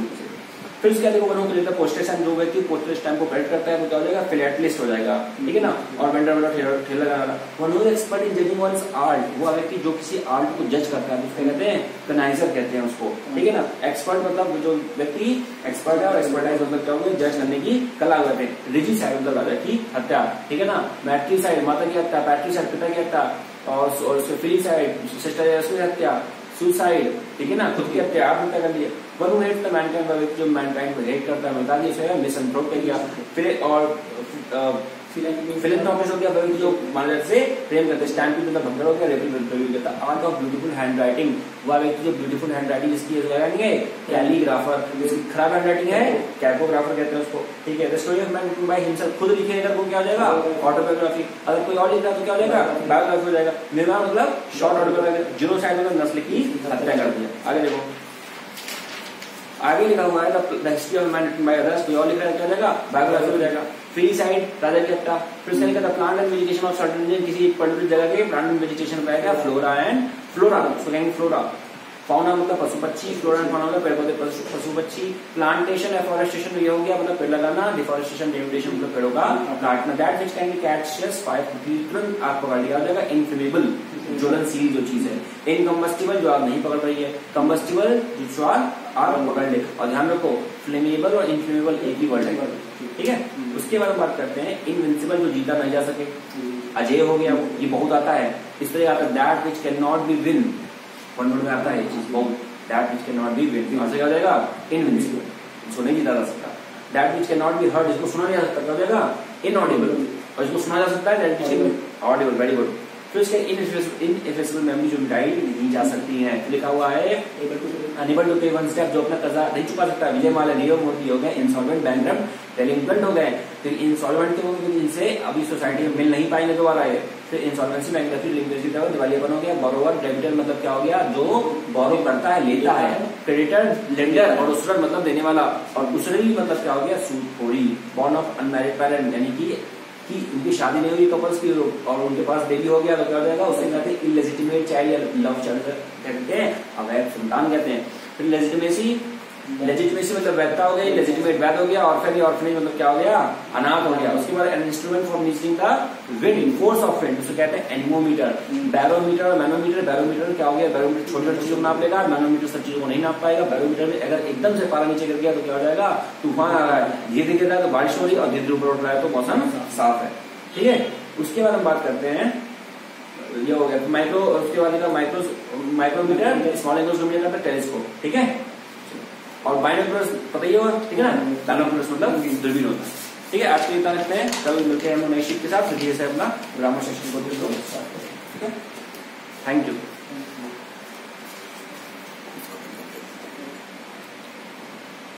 फिर उसके बाद बनों के लिए पोस्टेशन जो व्यक्ति पोस्टेज टाइम को करेक्ट करता है वो क्या हो जाएगा फिलेटलिस्ट हो जाएगा ठीक है ना और वेंडर वेंडर ठेला लगाना one who expert in judging one art वो व्यक्ति जो किसी आर्ट को जज करता है तो उसको कहते हैं कनाइजर कहते हैं उसको ठीक है ना एक्सपर्ट मतलब जो व्यक्ति एक्सपर्ट है और एक्सपर्टाइज मतलब क्या होगा जज करने की कला करते हैं रिजी साइड मतलब राजा की हत्या ठीक है ना मैट्री साइड माता की हत्या पैट्री साइड पिता की हत्या और फ्री साइड सिस्टर हत्या सुसाइड ठीक है ना खुद की हत्या आप हत्या कर लिए one who hate the mankind व्यक्ति जो मैनकाइंड को हेट करता है बता दिया मिसअनथ्रोप कर दिया फिर और फिलेंथ्रोपिस्ट हो गया व्यक्ति जो मानव से प्रेम करते स्टैंड मतलब भंगर हो गया रेपिल प्रयोग करता art of beautiful handwriting वह व्यक्ति जो ब्यूटीफुल हैंड राइटिंग जिसकी नहीं है कैलीग्राफर जिसकी खराब हैंड राइटिंग है कैपोग्राफर कहते हैं उसको। ठीक है story of man by himself खुद लिखे अगर वो क्या हो जाएगा? ऑटोबायोग्राफी अगर कोई और लिख रहा तो क्या हो जाएगा? बायोग्राफी हो जाएगा। निर्माण मतलब शॉर्ट ऑटोबायोग्राफी ज़ीरो साइड मतलब नस्ल की हत्या कर दिया आगे देखो। आगे लिखा हुआ है द हिस्ट्री ऑफ़ अदर्स कोई और लिख क्या जाएगा बायोग्राफी हो जाएगा फ्री साइड राजा की हत्या फिर उसका लिखा plant and vegetation of certain किसी एक पर्टिकुलर जगह के प्लांट एंड वेजिटेशन पाएगा flora and flora flora fauna मतलब पशु पक्षी फ्लोरा एंड फाउना मतलब पेड़ पौधे पशु पक्षी प्लांटेशन एफोरेस्टेशन ये हो गया मतलब पेड़ लगाना डिफोरेस्टेशन डेविटेशन मतलब पेड़ों का काटना। That which can catch fire तुरंत आग पकड़ लिया हो जाएगा इनफ्लेमेबल ज्वलनशील जो चीज़ है। इनकम्बस्टिबल जो आप नहीं पकड़ रही है कम्बस्टिबल जो आग पकड़ ले और ध्यान रखो फ्लेमेबल और इनफ्लेमेबल एक ही वर्ड है। ठीक है? उसके बाद हम बात करते हैं इनविंसिबल जो जीता नहीं जा सके। अजय हो गया ये बहुत आता है। इस तरह आता है that which can not be win one word में आता है ये चीज़। बहुत। That which can not be win और क्या हो जाएगा? इनविंसिबल इसको नहीं जीता जा सकता। That which can not be heard इसको सुना नहीं जा सकता। क्या हो जाएगा? इनऑडिबल और इसको सुना जा सकता है that which audible very good तो इसके इनएफेसिबल मेमोरी जो मिटाई नहीं जा सकती है। लिखा हुआ है unable to pay one step जो अपना कर्जा नहीं चुका सकता। विजय माल्या नीरव मोदी हो गए इंसॉल्वेंट बैंक डेलिंक्वेंट हो गए। फिर इंसॉल्वेंट के हो गए इनसे अभी सोसाइटी में मिल नहीं पाएँगे दोबारा ये फिर इंसॉल्वेंसी बैंक लिमिटेड दिवालियापन हो गया। बोरोवर डेबिटर मतलब क्या हो गया? जो बोरो करता है, लेता है। क्रेडिटर लेंडर और उसरत मतलब देने वाला। और उसरली मतलब क्या हो गया? सूदखोरी बॉर्न ऑफ़ अनमैरिड पेरेंट यानी कि कि उनकी शादी नहीं हुई कपल्स की, और उनके पास बेबी हो गया तो क्या हो जाएगा, उसे कहते हैं इलेजिटिमेट चाइल्ड या लव चाइल्ड कहते हैं, अवैध संतान कहते हैं। फिर लेजिटिमेसी लेजिटिमेसी मतलब वैधता हो गई लेजिटिमेट वैध हो गया, और फिर मतलब क्या हो गया? अनाथ हो गया। उसके बाद instrument for measuring the wind force of wind उसे कहते हैं एनिमोमीटर बैरोमीटर और मैनोमीटर बैरोमीटर क्या हो गया? बैरोमीटर छोटी छोटी चीज़ों को नाप लेगा मैनोमीटर सब चीज़ों को नहीं नाप पाएगा। बैरोमीटर में अगर एकदम से पारा नीचे गिर गया तो क्या हो जाएगा? तूफ़ान आ रहा है। धीरे गिर रहा है तो बारिश हो रही है और धीरे ऊपर उठ रहा है तो मौसम साफ़ है। ठीक है? उसके बाद हम बात करते हैं, ये हो गया। माइक्रो उसके बाद micro micrometer small angle telescope ठीक है? और बाइनोकुलर्स पता ही होगा, ठीक है ना? बाइनोकुलर्स मतलब दूरबीन होता है। ठीक है, आज के इतना रखते हैं। कल मिलते हैं हम नई शीट के साथ। फिर से अपना ग्रामर सेक्शन को थैंक यू